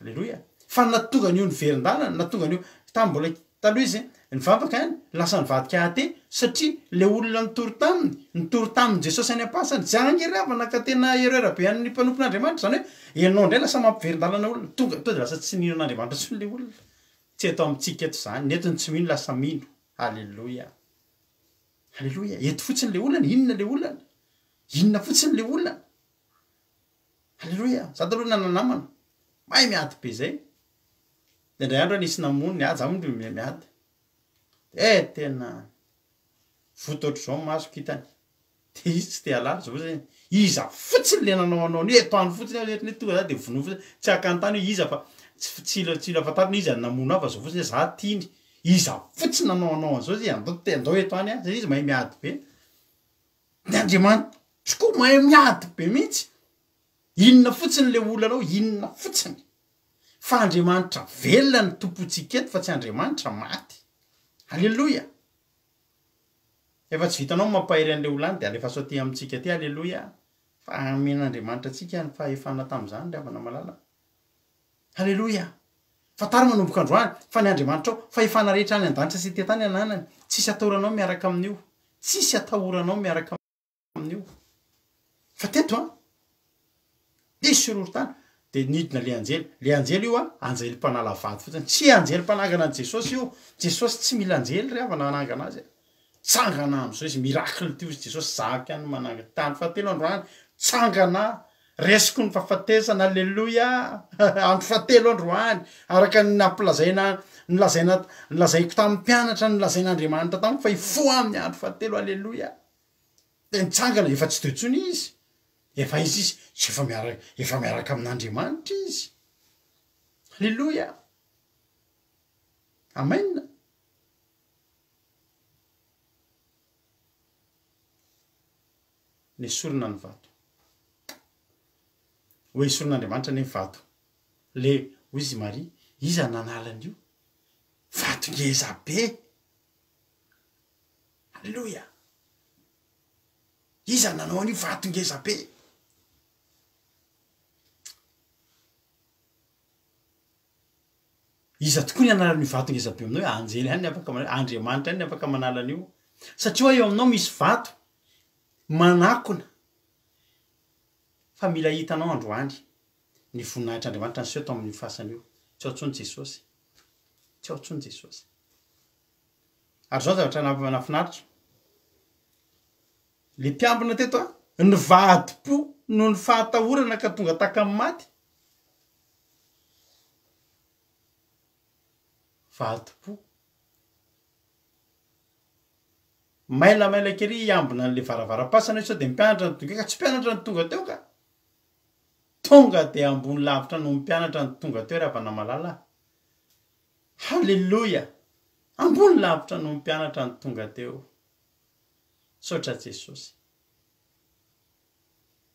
[SPEAKER 2] Aleloia! Fa ny nahatonga an'io niverin-dalana, ny nahatonga an'io, tamin'ny mbola taloha izy nivavaka ihany, lasa nivadika athée, satria ilay olona nitory taminy, nitory tamin'i Jesosy any am-pasana, izay angeravana ka tena erreur be an'ny mpanompon'Andriamanitra, izany hoe ianao indray lasa mampiverin-dalana olona, tonga, tonga dia lasa tsy nino an'Andriamanitra intsony ilay olona. Tsy eto amintsika eto izany, ny eto ny tsy mino lasa mino. Aleloia! Aleloia! Eto fotsiny ilay olana, inona ilay olana? Inona fotsiny ilay olana? Aleloia! Za taloha nanana namana mahay miady be zay. De ndray andro nisy namono ny ady, za moa ndry miady. De tena voto ohatr'izao ny masoko hitany. De izy tsy te halala zao zay, iza fotsiny le nanao anao an'io, eto any fotsiny aho zay ohatrany hoe tonga za de vonoy fotsiny, tsy haka an-tany hoe iza fa tsy tsilo tsilo ahafantarina hoe iza no namono ahy fa zao fotsiny hoe za tiany, iza fotsiny nanao anao an'zao zay, andao andao eto any an, satria izy mahay miady be. ny andriamanitro koa mahay miady be mihitsy inona fotsiny le olanao inona fotsiny fa andriamanitra velona ny tompontsika eto fa tsy andriamanitra maty aleloia efa tsy vitanao ny mampahery an'le olona any de alefaso aty amintsika aty aleloia fa amen'andriamanitra antsika ny fahefana tamin'izany ry havana malala Haleloia! Fantaro manomboka androany fa ny Andriamanitrao, fahefana rehetra any an-danitra sy ety an-tany ananany, tsisy atahoranao miaraka amin'io, tsisy atahoranao miaraka amin'io. Fa teto an, diso sy rorontana, dia nidina le anjely, le anjely io an, anjely mpanala vady fotsiny, tsy anjely mpanangana an'i Jesosy io, Jesosy tsy mila anjely ry havana hanangana azy. Tsangana amin'izao izy, miracle ty hozy Jesosy, zahako ihany no manangana, tahan'ny fahatelo androany, tsangana aho, resiko ny fahafatesana, Aleloia, andro fahatelo androany, araka ny nampilazaina, nolazaina, nolazaiko tamin'ny mpianatra, nolazain'Andriamanitra tamiko fa hifoha amin'ny andro fahatelo, Aleloia, dia nitsangana, efa tsy teo intsony izy, efa aiza izy, tsy efa miara, efa miaraka amin'Andriamanitra izy, Aleloia, Amen. Nesorina ny vato. Hoesorin'Andriamanitra anie ny vato. Le hoy izy i Maria, Iza no nanala an'io? Vato ngeza be! Aleloia! Iza no nanao an'io vato ngeza be? Iza tokoa ny hanala an'io vato ngeza be aminao io? Anjely ihany ny afaka manala, Andriamanitra ihany ny afaka manala an'io. Satria hoa eo aminao misy vato manakona fa mila hitanao androany ny voninahitr'Andriamanitra niseho tao amin'io fasana io. Tsy ao intsony Jesosy. Tsy ao intsony Jesosy. Ary izao zavatra na- nahafinaritra. Le mpiambina teto an, nivadi-po noho ny fahatahorana ka tonga takamin'ny maty. Vadi-po. Maila maila keri hiambina an'le varavaram-pasana io sao dia mpianatra no tonga eo ka tsy mpianatra no tonga teo ka! Tonga dia ambony lavitra noho ny mpianatra no tonga teo ry havana malala a! Haleloia! Ambony lavitra noho ny mpianatra no tonga teo. Misaotra Jesosy.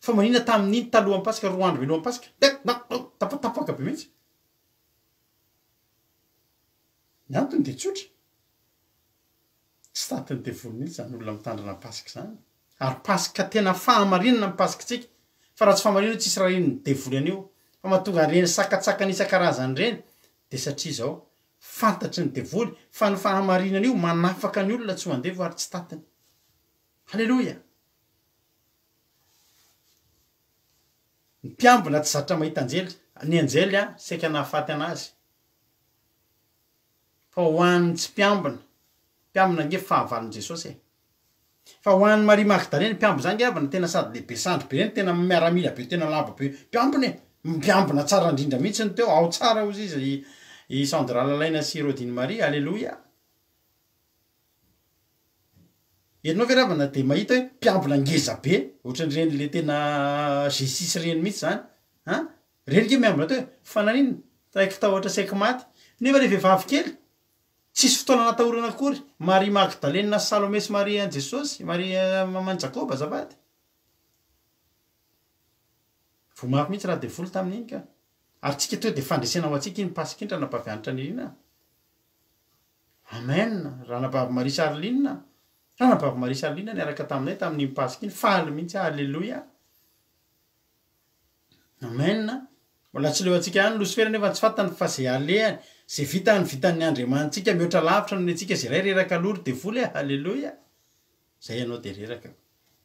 [SPEAKER 2] Fa manina tamin'iny talohan'ny Paska roa andro mialohan'ny Paska? Tapatapaka be mihitsy. Ny antony dia tsotra. Tsy tatin'ny devoly mihitsy izany olona mitandrina ny Paska izany. Ary Paska tena fahamarinana ny Paskantsika. Fa raha tsy fahamarinana io tsy sirahian'ny devoly an'io. Fa mahatonga an'ireny sakantsakana isan-karazany ireny dia satria izao, fantatry ny devoly fa ny fahamarinana io manafaka ny olona tsy ho andevo ary tsy tatiny. Haleloia! Mpiambina tsy zatra mahita anjely, ny anjely an saika nahafaty anazy. Fa ho an'ny tsy mpiambina, mpiambina ange fahavalon'i Jesosy e. Fa ho an'i Maria Magdalena, mpiambina zany ngamba no tena sady lehibe sandry be, tena miaramila be, tena lava be mpiambina e. Mpiambina tsara indrindra mihitsy no teo, ao tsara hozy izy i Sandra Lalaina sy Rodiny Maria, aleloia. Ianao ve ravana de mahita hoe mpiambina ngeza be ohatran'ireny le tena G six ireny mihitsy zany a, reny nge miambina teo e, fa naninona, saiky tahotra saiky maty, nefa le vehivavy kely tsisy fotoana natahorana akory, Maria Magdalena sy Salome sy Maria an'i Jesosy, Maria maman'i Jakoba azafady, voa mafy mihitsy ra devoly tamin'iny ka, ary tsika tonga de fandresena ho antsika iny pasik'iny ranabavy Hanitra nirina a. Amen ranabavy Marie Charline a! Ranabavy Marie Charline niaraka taminay tamin'iny Paska iny, faly mihitsy aho, Alléluia! Amen a! Mbola tsy leo antsika any losifera nefa tsy fantany fa ze alehany, ze vitany vitan'ny Andriamanitsika, mihoatra lavitra noho ny antsika, ze ray reraka aloha ry devoly a! Alléluia! Zay ianao dia reraka,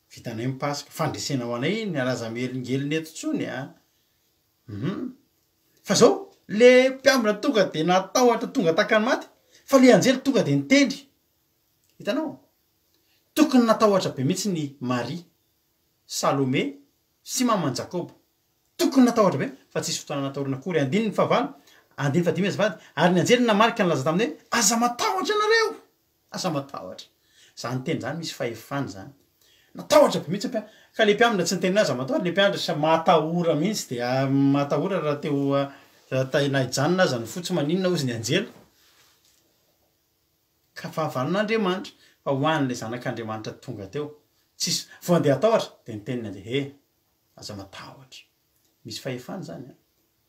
[SPEAKER 2] vitanay ny Paska, fandresena ho anay iny, aza mihelingelina eto intsony a! Humm fa zao le mpiambina tonga de natahotra tonga takany maty fa le anjely tonga de nitendry hitanao tokony natahotra be mihitsy ny Maria Salome sy maman'i Jakoba tokony natahotra be fa tsisy fotoana natahorana akory andininy fahavalo andininy fahadimy azafady ary ny anjely namarika nilaza taminy hoe aza matahotra nareo Asa matahotra. Zany teny zany misy fahefana zany. Natahotra be mihitsy mpianatra. Ka le mpianatra tsy niteny hoe aza matahotra, le mpianatra sisa mahatahora mihitsy dia mahatahora raha te ho raha te na hijanona aza ny fo tsy maninona hozy ny anjely. Ka fahavalon'Andriamanitra fa ho an'le zanak'Andriamanitra tonga teo tsisy vao andeha hatahotra de niteny ny anjely he aza matahotra. Misy fahefana zany an.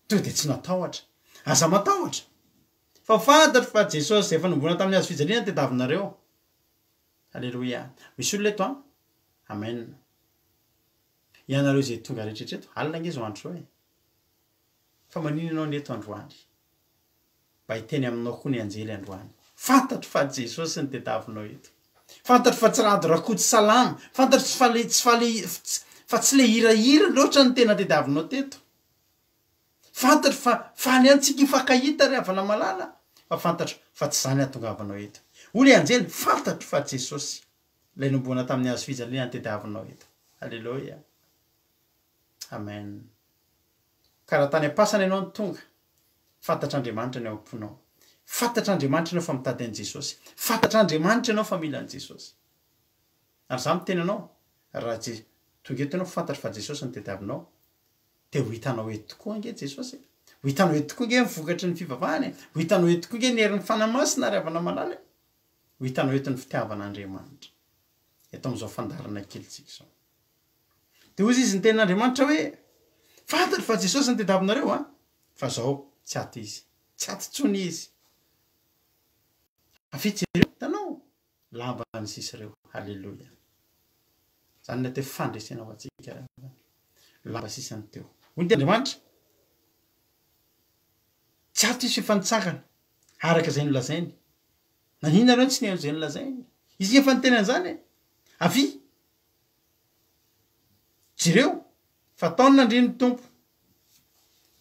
[SPEAKER 2] Tonga de tsy natahotra. Aza matahotra. Fa fantatro fa Jesosy izay efa nongorana tamin'ny hazo fijaliana no tadiavinareo. Aleloia. Misy olona eto an? Amen. Ianareo izay tonga rehetra etreto, alina ange izao andro izao e. Fa maninona ianao no eto androany? Mba hiteny aminao koa ny anjely androany. Fantatro fa Jesosy no tediavinao eto. Fantatro fa tsy rado rakoto salama. Fantatro tsy fa le, tsy fa le, fa tsy le hirahira loatra no tena tediavinao teto. Fantatro fa faly antsika hifankahita ry havana malala fa fantatro fa tsy izany ahatongavanao eto. Hoy ilay anjely, fantatro fa Jesosy, ilay noboana tamin'ny hazo fijaliana no tediavinao eto. Aleloia. Amen. Ka raha tany am-pasana ianao no tonga, fantatr'Andriamanitra ny ao am-ponao. Fantatr'Andriamanitra ianao fa mitady an'i Jesosy. Fantatr'Andriamanitra ianao fa mila an'i Jesosy. Ary izaho miteny anao, raha Je, tonga eto ianao, fantatro fa Jesosy no tediavinao. Dia ho hitanao eto tokoa ange Jesosy e! Ho hitanao eto tokoa ange ny vokatry ny fivavahana e! Ho hitanao eto tokoa ange ny herin'ny Fanahy Masina ary havana malala e! Ho hitanao eto ny fitiavan'Andriamanitra eto amin'izao fandaharana kelintsika izao. Dia hozy izy ny tenin'Andriamanitra hoe, Fantatro fa Jesosy no tediavinareo an! Fa izao, tsy ato izy. Tsy ato intsony izy. Avy jereo, hitanao? lamba ny sisa ireo Haleloia Izany ilay te fandresena ho antsika Lamba sisa ny teo Hoy dia Andriamanitra Tsy ato izy efa nitsangana Araka izay nolazainy Nanina ianao tsy nihaino izay nolazainy Izy efa niteny an'izany e Avia Jereo Fa ataony nandre ny Tompo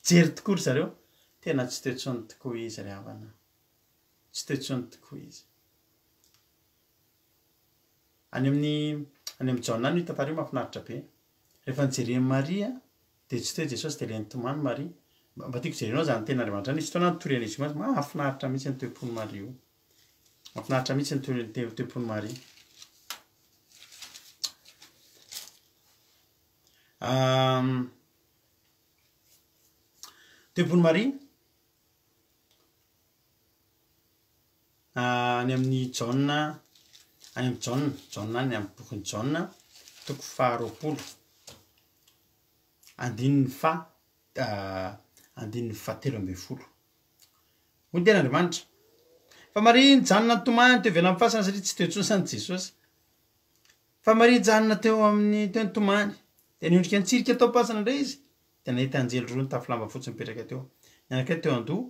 [SPEAKER 2] Jery tokoa ry zareo Tena tsy teo intsony tokoa izy ry havana Tsy teo intsony tokoa izy. Any amin'ny any amin'i Jaona any io tantara io mahafinaritra be. Rehefa nojeren'i Maria dia tsy teo Jesosy dia lenitomany Maria. Mba mba tiako jerenao izany tenin'Andriamanitra izany, nisy fotoana aho nitoriana izio mantsy, mahafinaritra mihitsy ny toe-pon'i Maria io. Mahafinaritra mihitsy ny toe- te- toe-pon'i Maria. Ahm, Toe-pon'i Maria Any amin'ny Jaona, any amin'ny Jaona, Jaona any amin'ny bokin'i Jaona toko faharoapolo andininy faha andininy fahatelo ambin'ny folo. Hoy ny tenin'Andriamanitra, Fa marin-janona nitomany teo ivelan'ny fasana satria tsy teo intsony izany Jesosy. Fa marin-janona teo amin'ny teo nitomany, dia niondrika nitsirika tao am-pasana indray izy, dia nahita anjely roa nitafy lamba fotsy mipetraka teo, ny anankiray teo an-doha,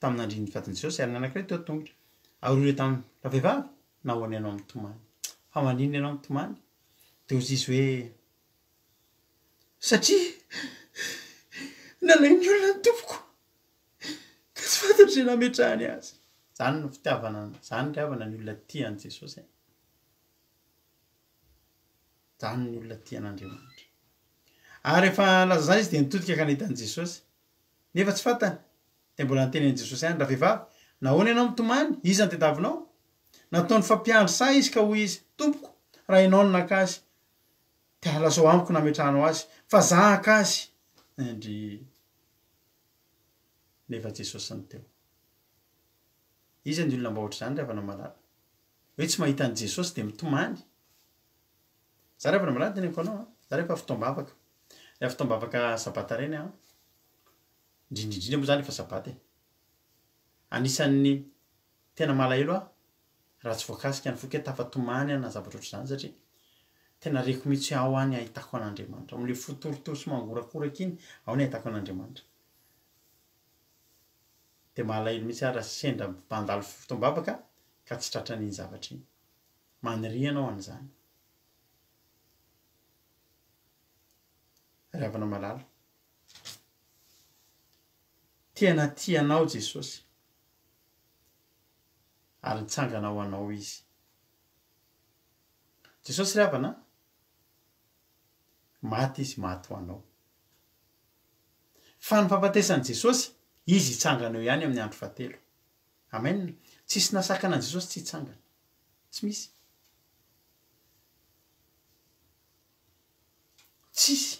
[SPEAKER 2] tamin'andrin'ny vadin'i Jesosy ary ny anankiray teo an-tongotra. Ary hoy ireto taminy, Ravehivavy, nahoana ianao mitomany? Fa maninona ianao mitomany? Dia hoy izy hoe, Satria nalain'ny olona ny tompoko, ka tsy fantatro izay nametrahany azy. Izany no fitiavana, izany ry havana ny olona tia an'i Jesosy e. Izany ny olona tia an'Andriamanitra. Ary rehefa nalaza izany izy dia nitodika ka nahita an'i Jesosy. Nefa tsy fantany. Dia mbola notenenin'i Jesosy ihany, Ravehivavy, nahoana ianao mitomany? Iza no tadiavinao? Nataony fa mpiandry saha izy ka hoy izy, Tompoko, raha ianao no naka azy, dia alazao amiko ny hametrahanao azy, fa za haka azy. Endry! Nefa Jesosy no teo. Iza ny olona mba ohatr'izany ry havana malala? Hoe tsy mahita an'i Jesosy dia mitomany? Za rehefa namalahy de neniko anao za rehefa fotoam-bavaka rehefa fotoam-bavaka sabata ireny an indrindra indrindra moa zany efa sabata e anisan'ny tena malahelo aho raha tsy voakasika ny foko hoe tafatomany aho na zavatra ohatr'izany satria tena reko mihitsy hoe ao any ahitako an'Andriamanitra ao amin'ilay fo torotoro sy mangorakoraka iny ao ny ahitako an'Andriamanitra de malahelo mihitsy aho raha sendra mba handalo fotoam-bavaka ka tsy tratran'iny zavatra iny Maniry ianao an'izany ry havana malala. Tena tia anao Jesosy ary nitsangana ho anao Izy. Jesosy ry havana a, maty Izy maty ho anao. Fa ny fahafatesan'i Jesosy, Izy hitsangana eo ihany amin'ny andro fahatelo. Amen. Tsisy nasakana an'i Jesosy tsy hitsangana. Tsy misy. Tsisy.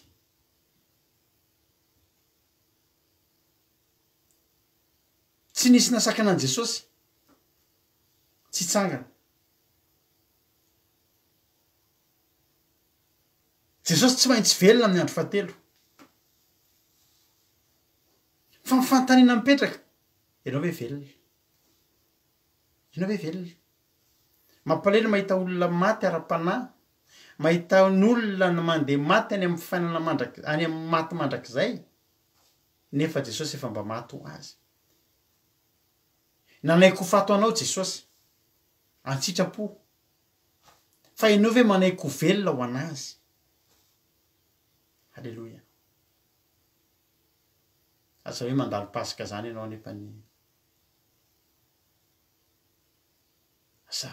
[SPEAKER 2] Tsy nisy nasakana an'i Jesosy tsy hitsangana. Jesosy tsy maintsy velona amin'ny andro fahatelo. Fa ny fanontaniana mipetraka, ianao ve velona? Ianao ve velona? Mampalahelo mahita olona maty ara-panahy, mahita ny olona mandeha maty any amin'ny fifainana mandrak- any amin'ny maty mandrakizay, nefa Jesosy efa mba maty ho azy. Nanaiky ho faty ho anao Jesosy, an-tsitrapo. Fa ianao ve manaiky ho velona ho an'Azy? Haleloia. Aza hoe mandalo Paska izany ianao nefa ny Aza,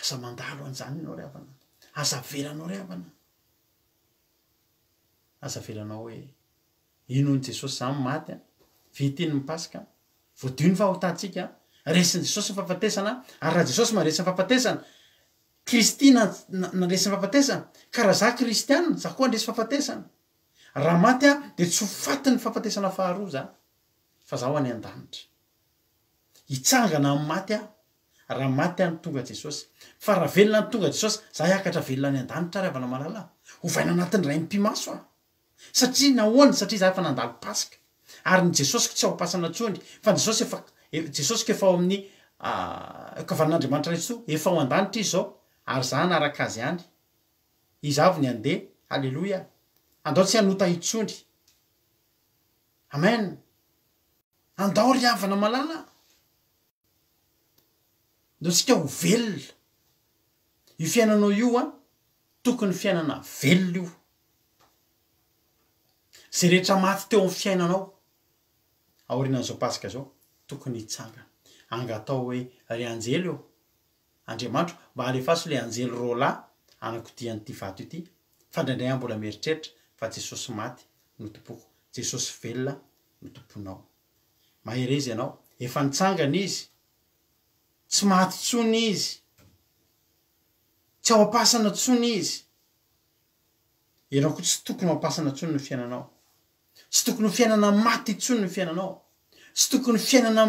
[SPEAKER 2] aza mandalo an'izany ianao ry havana, aza avelanao ry havana, aza avelanao hoe ino an'i Jesosy za ny maty an, vita iny ny Paska, voadio ny fahotantsika, resin'i Jesosy ny fahafatesana, ary raha Jesosy mandresy ny fahafatesana, Kristy nandresy ny fahafatesana, ka raha za kristianina, za koa handresy fahafatesana. Raha maty aho dia tsy ho fatin'ny fahafatesana faharoa za fa zaho any an-danitra. Hitsangana amin'ny maty aho raha maty any tonga Jesosy. Fa raha velona any tonga Jesosy, za hiakatra velona any an-danitra ary havana malala. Hovaina anatin'ny Rainy mpimaso aho. Satria nahoana? Satria za efa nandalo Paska. Ary ny Jesosiko tsy ao am-pasana intsony. Fa ny Jesosy efa, Jesosiko efa ao amin'ny kavanan'Andriamanitra Raisoa. Efa ao an-danitra Izy izao ary za hanaraka Azy any. Iza avy ny handeha? Haleloia! Andao tsy hanota intsony. Amen! Andao ry havana malala a! Andao tsika ho velona. Io fiainanao io an, tokony fiainana velona io. Izay rehetra maty teo amin'ny fiainanao aorianan'izao Paska izao, tokony hitsangana. Angataho hoe, Ry anjely ô! Andriamanitro mba halefaso ilay anjely roa lahy hanakodian'ity vato ity fa ndraindray aho mbola mieritreritra fa Jesosy maty no tompoko Jesosy velona no tomponao mahereza ianao efa nitsangana izy tsy maty tsony izy tsy ao ampasana tsony izy ianao koa tsy tokony ao ampasana tsony ny fiainanao Tsy tokony ho fiainana maty intsony ny fiainanao. Tsy tokony fiainana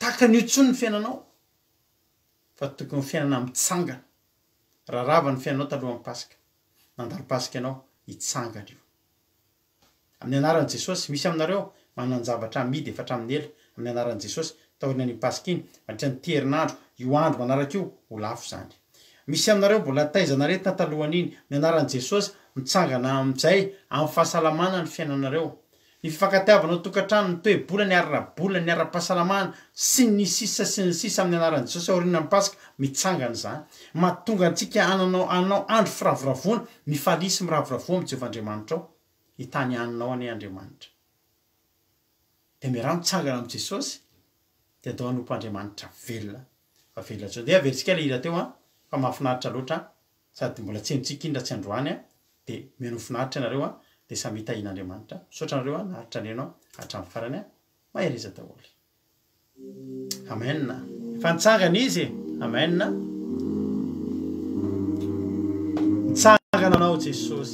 [SPEAKER 2] tahaka an'io intsony ny fiainanao. Fa tokony ho fiainana mitsangana. Raha rava ny fiainanao talohan'ny Paska, nandalo Paska ianao, hitsangana io. Amin'ny anaran'i Jesosy, misy aminareo manan-javatra amidy efa hatramin'ny ela, amin'ny anaran'i Jesosy, taorianan'iny Paska iny, mandritra ny telo herinandro, io andro manaraka io, ho lafo izany. Misy aminareo mbola taiza naretina talohan'iny, ny anaran'i Jesosy mitsangana amin'izay amin'ny fahasalamana ny fiainanareo. Ny fifankatiavana ao an-tokantrano, ny toe-bola, ny ararabola, ny ara-pahasalamana, sy ny sisa sy ny sisa amin'ny anaran'i Jesosy aorianan'ny Paska mitsangana izany. Mahatonga antsika hanana hanao andro firavoravoana, mifalia sy miravoravoa amin'i Jehovah Andriamanitrao. Ny tany haninao anie Andriamanitra. Dia miaraha mitsangana amin'i Jesosy, dia atao hanompo Andriamanitra velona Avela tsao. Dia averintsika ilay hira teo an, fa mahafinaritra loatra an, sady mbola tsy henontsika iny raha tsy androany an, dia omeo ny ho finaritra ianareo an, dia samy hitahiana Andriamanitra. Misaotra anareo an, naharitra nihaino an, hatramin'ny farany an, mahereza daholo. Amen. Efa nitsangana izy
[SPEAKER 1] e.
[SPEAKER 2] Amen. Nitsangana anao Jesosy.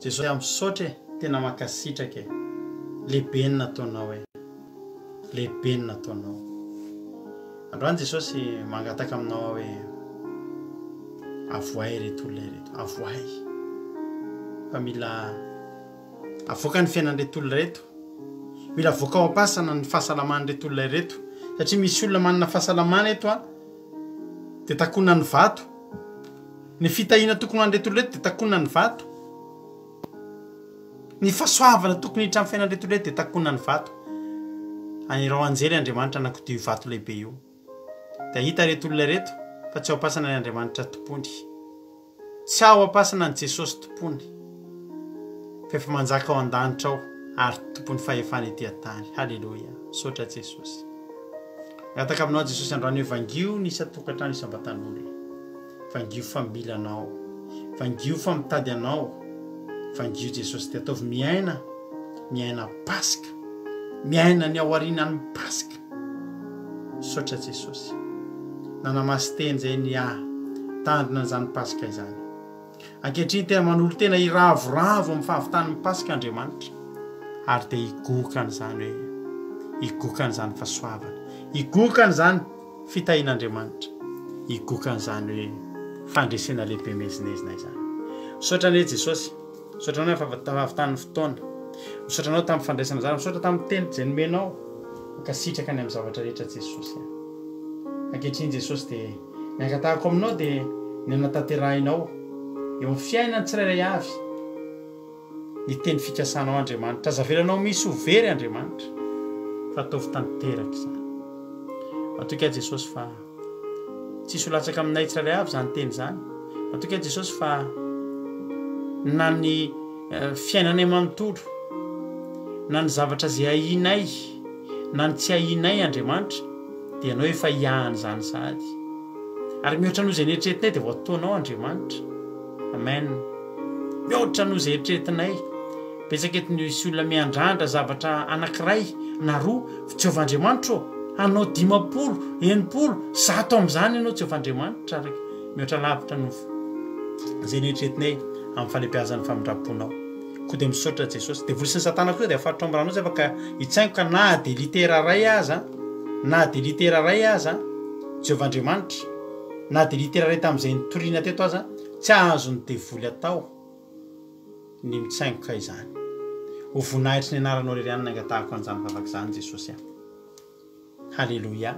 [SPEAKER 2] Jesosy ah misaotra e tena mankasitraka e lehibe ny nataonao e lehibe ny nataonao androany Jesosy mangataka aminao aho hoe avoahy ireto olona ireto avoahy fa mila avoaka ny fiainan'ireto olona ireto mila avoaka ao am-pasana ny fahasalaman'ireto olona ireto satria misy olona manana fahasalamana eto a dia takonan'ny vato Ny fitahiana tokony ho an'ireto olona ireto dia takona ny vato. Ny fahasoavana tokony hiditra amin'ny fiainan'ireto olona ireto dia takona ny vato. An'irao anjely Andriamanitra hanakodia io vato lehibe io. Dia hahita ireto olona ireto fa tsy ao am-pasana ny Andriamanitra tompony. Tsy ao am-pasana ny Jesosy tompony. Fa efa manjaka ao an-danitra ao ary tompon'ny fahefana ety an-tany. Haleloia. Misaotra Jesosy. Mihataka aminao Jesosy androany hoe vangio ny isan-tokantrano isam-batan'olona vangio fa mila anao vangio fa mitady anao vangio Jesosy de ataovy miaina miaina paska miaina ny ao arinan'ny paska misaotra Jesosy nanamasy teny zay ny ahy tandrina an'izany paska izany Ankehitriny tena manolo-tena hiravoravo amin'ny fahavitan'ny Paska Andriamanitra, ary dia higoka an'izany hoe, higoka an'izany fahasoavana, higoka an'izany fitahian'Andriamanitra, higoka an'izany hoe fandresena lehibe miezinezina izany. Misaotra anie Jesosy, misaotra Anao fa fahavitan'ny fotoana, misaotra Anao tamin'ny fandraisana an'izany, misaotra tamin'ny teny izay nomenao, mankasitraka ny amin'ny zavatra rehetra Jesosy a. Ankehitriny Jesosy dia. Ny angatahako aminao dia ny hanatanterahinao eo amin'ny fiainan'ny tsirairay avy ny teny fikasanao Andriamanitra. Aza avelanao misy ho very Andriamanitra fa ataovy tanteraka izany. Matoky ahy Jesosy fa tsisy ho latsaka aminay tsirairay avy izany teny izany. Matoky ahy Jesosy fa na ny fiainanay manontolo na ny zavatra izay ahianay na ny tsy ahianay Andriamanitra dia ianao efa hiahany izany sahady. Ary mihoatra noho izay neritreretinay dia voatoanao Andriamanitra. Amen. Mihoatra noho izay eritreretinay. Betsaka eto ny sy olona miandrandra zavatra anankiray na roa fa tsy eo Andriamanitra ô! Hanao dimampolo, enimpolo, zato amin'izany ianao tsy eo Andriamanitra ary mihoatra lavitra noho izay neritreretinay amin'ny falebiazan'ny famindram-ponao. Koa dia misaotra Jesosy. Devoly sy ny satana kosa dia afaritro amin'ny ranao zava ka hitsaingoka na dia litera ray aza, na dia litera ray aza, Jehovah Andriamanitra, na dia litera ray tamin'izay nitoriana teto aza, tsy azon'ny devoly atao ny mitsaingoka izany. Ho voninahitry ny anaranao irery ihany no nangatahako an'izany vavaka izany Jesosy a. Haleloia.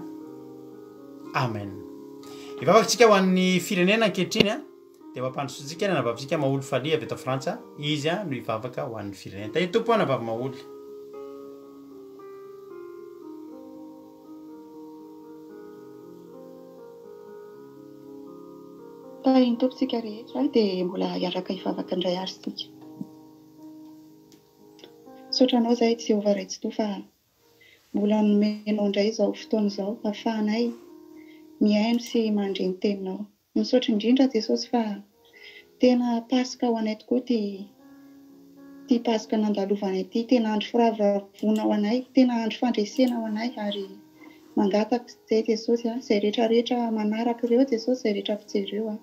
[SPEAKER 2] Amen. Hivavaka tsika ho an'ny firenena ankehitriny a. Dia mampandrosoantsika ny anabavintsika Maholy Fally avy eto Frantsa, izy no hivavaka ho an'ny firenena. Tahian'ny Tompo anabavy Maholy.
[SPEAKER 5] Tahian'ny Tompo tsika rehetra dia mbola hiaraka hivavaka indray ary isika. Misaotra Anao izahay Jehovah Ray Tsitoha fa mbola nomenao indray izao fotoana izao ahafahanay mihaino sy mandre ny Teninao. Misaotra indrindra Jesosy fa tena Paska ho anay tokoa ity ity Paska nandalovanay ity, tena andro firavoravoana ho anay, tena andro fandresena ho anay ary mangataka izay Jesosy a, izay rehetra rehetra manaraka ireo Jesosy, izay rehetra fijery eo a,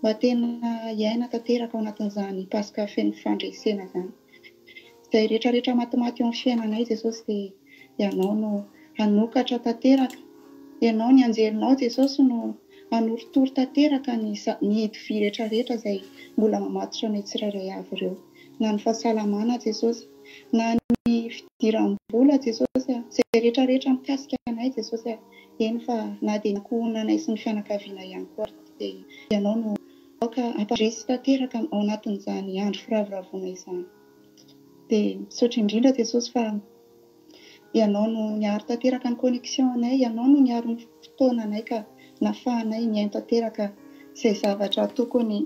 [SPEAKER 5] mba tena hiaina tanteraka ao anatin'izany Paska feno fandresena izany. Izay rehetra rehetra matimaty eo amin'ny fiainanay Jesosy dia Ianao no hanokatra tanteraka, Ianao ny anjelinao Jesosy no hanorotoro tanteraka ny ny hidivy rehetra rehetra izay mbola mamatotra anay tsirairay avy ireo, na ny fahasalamana Jesosy, na ny fidiram-bola Jesosy a, izay rehetra rehetra mikasika anay Jesosy a, eny fa na dia ny ankohonanay sy ny fianakavianay ihany koa ary dia Ianao no aoka hampandresy tanteraka ao anatin'izany andro firavoravoana izany. Dia misaotra indrindra Jesosy fa Ianao no niaro tanteraka ny connexion anay, Ianao no niaro ny fotoana anay ka nafahanay nihaino tanteraka izay zavatra tokony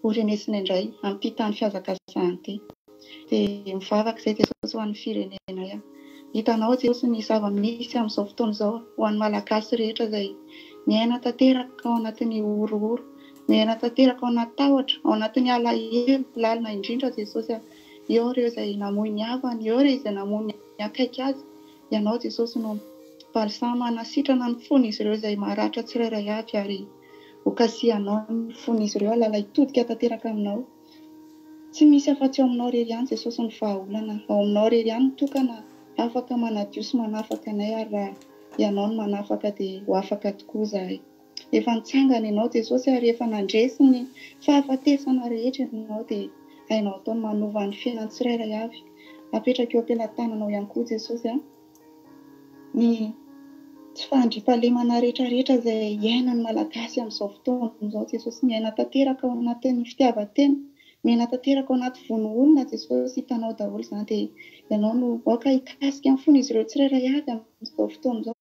[SPEAKER 5] ho renesina indray amin'ity tany fihazakazahana ity. Dia mivavaka izay Jesosy ho an'ny firenenay aho. Hitanao Jesosy ny zava-misy amin'izao fotoana izao ho an'ny Malagasy rehetra izay miaina tanteraka ao anatin'ny horohoro Miaina tanteraka ao anaty tahotra, ao anatin'ny alahelo lalina indrindra Jesosy a! Eo ireo izay namoy ny havany, eo ireo izay namoy ny akaiky azy, Ianao Jesosy no balsama hanasitrana ny fon'izy ireo izay maratra tsirairay avy ary hokasihanao ny fon'izy ireo halala hitodika tanteraka aminao. Tsy misy afa-tsy ao aminao irery ihany Jesosy ny vahaolana, ao aminao irery ihany ny tokana afaka manadio sy manafaka anay ary raha Ianao no manafaka dia ho afaka tokoa izahay. Efa nitsangana ianao Jesosy ary efa nandresy ny fahafatesana rehetra ianao dia hainao atao ny manova ny fiainan'ny tsirairay avy. Apetrako eo am-pelatananao ihany koa Jesosy a, ny tsy fahandriampahalemana retraretra izay iainan'ny Malagasy amin'izao fotoana izao Jesosy, miaina tanteraka ao anatin'ny fitiavan-tena, miaina tanteraka ao anaty vono olona Jesosy, hitanao daholo izany dia ianao no aoka hikasika ny fon'izy ireo tsirairay avy amin'izao fotoana izao.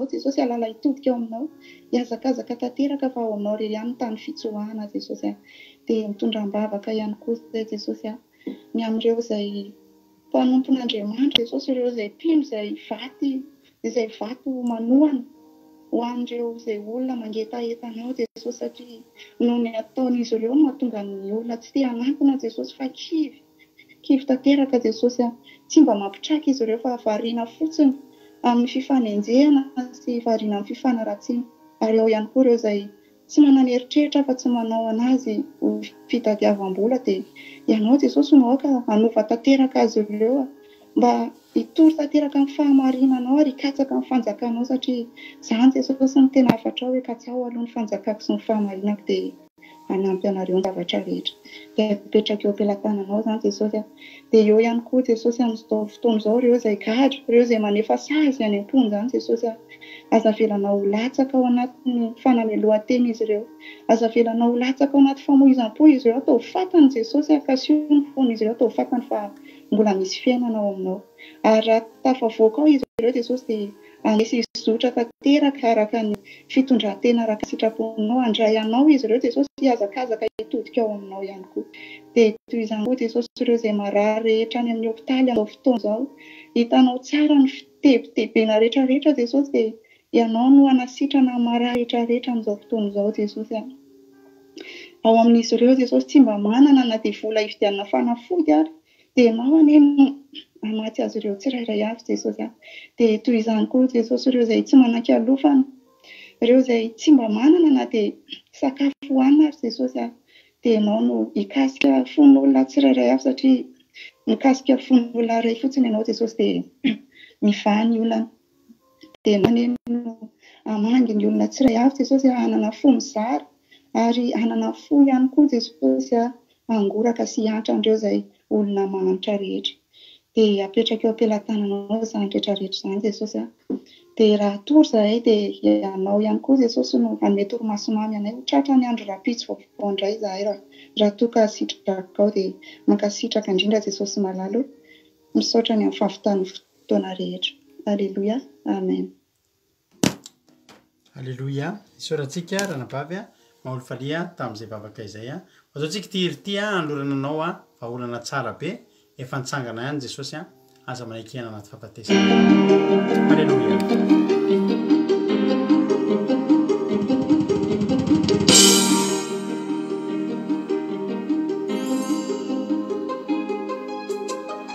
[SPEAKER 5] Ô Jesosy a lala hitodika ao aminao Hiazakazaka tanteraka fa ao aminao re ihany no tany fitsoahana Jesosy a Dia mitondra am-bavaka ihany koa izay Jesosy a Ny amin'ireo izay mpanompon'Andriamanitra Jesosy Ireo izay mpino izay vaty izay vato manohana Ho an'ireo izay olona mangetaheta anao Jesosy Satria noho ny ataon'izy ireo no mahatonga ny olona tsy te hanampina Jesosy fa kivy Kivy tanteraka Jesosy a! Tsy mba mampitraka izy ireo fa variana fotsiny amin'ny fifanenjehana sy variana amin'ny fifanaratsiana. Ary ao ihany koa ireo izay tsy manana eritreritra afa-tsy ny manao an'azy ho fitadiavam-bola dia Ianao Jesosy no aoka hanova tanteraka azy ireo a! Mba hitory tanteraka ny fahamarinanao ary hikatsaka ny fanjakanao satria izany Jesosy no tena hafatrao hoe katsaho aloha ny fanjakako sy ny fahamarinako dia hanampy anareo ny zavatra rehetra dia apetrako eo am-pelatananao izany Jesosy a! dia eo ihany koa Jesosy amin'izao fotoana izao ireo izay gadra, ireo izay manefa sazy any am-pony izany Jesosy a! aza avelanao ho latsaka ao anatin'ny fanamelohan-tena izy ireo, aza avelanao ho latsaka ao anaty famoizam-po izy ireo, ataovy fantany Jesosy a! kasio ny fon'izy ireo, ataovy fantany fa mbola misy fiainana ao aminao, ary raha tafavoaka ao izy ireo Jesosy dia Hanesy hizotra tanteraka araka ny fitondran-tena araka ny sitraponao. Handray anao izy ireo, Jesosy, hihazakazaka hitodika ao aminao ihany koa. Dia toy izany koa, Jesosy, ireo izay marary rehetra any amin'ny hopitaly amin'izao fotoana izao. Hitanao tsara ny fitebitebena rehetra rehetra, Jesosy, dia Ianao no hanasitrana ny marary rehetra rehetra amin'izao fotoana izao, Jesosy a. Ao amin'izy ireo, Jesosy, tsy mba manana na dia vola hividianana fanafody ary, Dia maro anie no hamatsy azy ireo tsirairay avy Jesosy a! Dia toy izany koa Jesosy ireo izay tsy manan-kialofana, ireo izay tsy mba manana na dia sakafo hohanina ary Jesosy a! Dia Ianao no hikasika fon'olona tsirairay avy satria mikasika fon'olona iray fotsiny Ianao Jesosy dia mivaha ny olana. dia maneno hamangy ny olona tsiray avy Jesosy, hanana fo mizara ary hanana fo ihany koa Jesosy hangoraka sy hiantra an'ireo izay olona mahantra rehetra. Dia apetraka eo am-pelatananao izany rehetra rehetra izany Jesosy a! Dia raha hatory izahay dia Ianao ihany koa Jesosy no hanome torimaso mamy anay ho tratra ny andro rahampitso vaovao indray izahay raha toa ka sitrakao dia mankasitraka indrindra Jesosy malala o! Misaotra ny amin'ny fahavitan'ny fotoana. taona rehetra. Aleloia! Amen.
[SPEAKER 2] Aleloia! Isaorantsika ranabavy a! Maholy falia tamin'izay vavaka izay a! Ho ataontsika ity hira ity a! Hanolorana anao a! Vahaolana tsara be! Efa nitsangana ihany Jesosy a! Aza
[SPEAKER 1] manaiky hiaina anaty fahafatesana. Aleloia!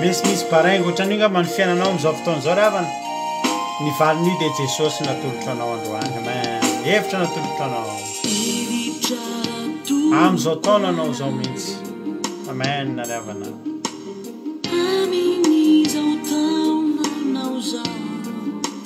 [SPEAKER 2] Misimisy baraingo ohatran'io angamba ny fiainanao amin'izao fotoana izao ry havana. Ny valin'io dia Jesosy natolotro anao androany. Amen. Hevitra natolotro anao. Amin'izao taona anao izao mihitsy. Amen ry havana. Amin'izao taona anao
[SPEAKER 1] izao.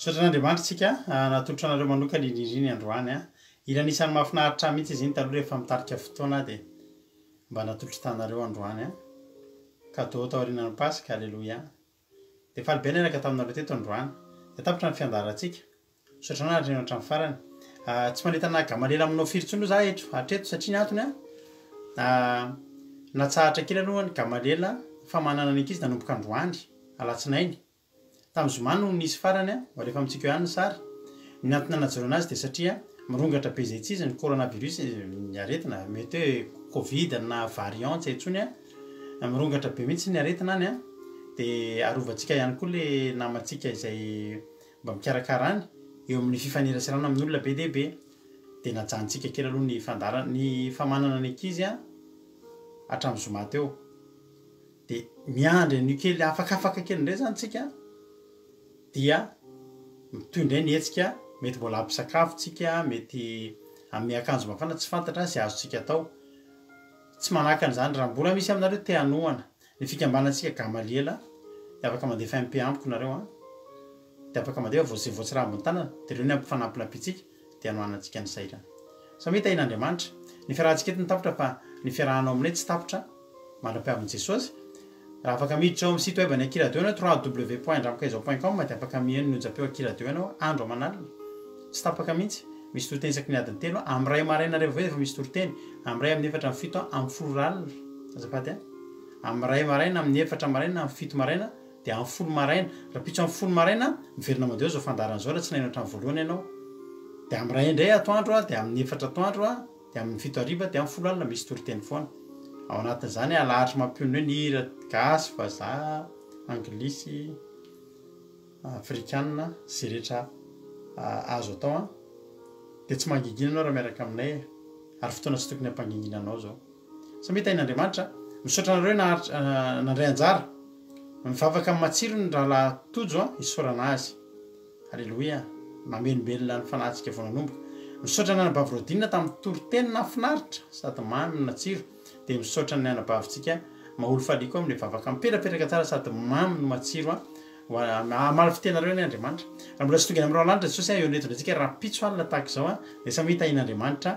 [SPEAKER 2] Misaotra an'Andriamanitra isika natolotra anareo manokana iny hira iny androany. Hira anisan'ny mahafinaritra ahy mihitsy izy iny taloha rehefa mitarika fotoana aho dia mba natolotro tanareo androany. Cadeau taorianan'ny Paska, Alléluia. Dia faly be niaraka taminareo teto androany. Dia tapitra ny fiandaharantsika. Misaotra anao nahareo hatramin'ny farany. Tsy manentana anah Gamaliel aminao firy intsony aloha za hatreto satria ny antony natsahatra kely aloha ny Gamaliel fa manana ny ankizy nanomboka androany, alatsinainy. Tamin'ny zoma no nisy farany, alefa amintsika eo ihany ny sary. Ny antony nanajoroana azy dia satria mirongatra be izay tsy izy ny coronavirus, ny aretina, mety hoe covid na variant tsy hay intsony, mirongatra be mihitsy ny aretina any, dia arovantsika ihany koa ilay namantsika izay mba mikarakara any, eo amin'ny fifaneraserana amin'olona be dia be. Dia najanontsika kely aloha ny fandaharana, ny famanana ny ankizy hatramin'ny zoma teo. De miandry an'io kely afakafaka kely indray zany tsika dia mitohy indray ny hetsika, mety mbola hampisakafo tsika, mety hanome akanjo mafana tsy fantatra izay azontsika atao. Tsy manahaka an'izany raha mbola misy aminareo te hanohana ny fikambanantsika Gamaliela dia afaka mandefa MP amiko nareo an! Dia afaka mandefa vao izay voatsirambin'ny tanana dia ireo ny hampifanampina ampitsika. dia hanohanantsika ny saitrany. Samia tahin'Andriamanitra. Ny fiarahantsika eto no tapitra fa ny fiarahanao aminay tsy tapitra. Mandra-piavin'i Jesosy. Raha afaka miditra ao amin'ny site web-n'ny Akiradio ianao, www.ndramakaizao.com, dia afaka mihaino ny onjam-peo Akiradio ianao, andro aman'alina. Tsy tapaka mihitsy. Misy toriteny isaky ny adiny telo, amin'ny iray maraina hariva foana efa misy toriteny, amin'ny iray amin'ny efatra amin'ny fito amin'ny folo ora alina. Azafady an. Amin'ny iray maraina, amin'ny efatra maraina, amin'ny fito maraina. Dia amin'ny folo maraina. Rahampitso amin'ny folo maraina, miverina madio izao fandaharana izao raha tsy naino hatramin'ny voalohany ianao. Dia amin'ny iray indray atoandro, dia amin'ny efatra atoandro, dia amin'ny fito hariva, dia amin'ny folo alina misy toriteny foana. Ao anatin'izany alaharitry mampionona hoe ny hira gasy, vazaha, anglisy, afrikana, izay rehetra azo atao an. Dia tsy mangingina ianao raha miaraka aminay e. Ary fotoana tsy tokony hampanginginanao izao. Samia tahin'Andriamanitra. Misaotra anareo naharitra nandray anjara. Mivavaka matsiro ny rahalahy Tojo an, isaorana azy. Aleloia. Namelombelona ny fanahintsika vao nanomboka. Misaotra ny anabavy Rodina tamin'ny toriteny nahafinaritra sady mamy no natsiro. Dia misaotra ny anabavintsika Maholy Faly koa amin'ny vavaka mipelaperaka tsara sady mamy no matsiro an. Hamaly fiteny anareo anie Andriamanitra. Raha mbola tsy tongany amin'ny rahalahy ny Ra Jesosy an, eo ny entona antsika rahampitso alina tahaka izao an. Dia samia tahin'Andriamanitra.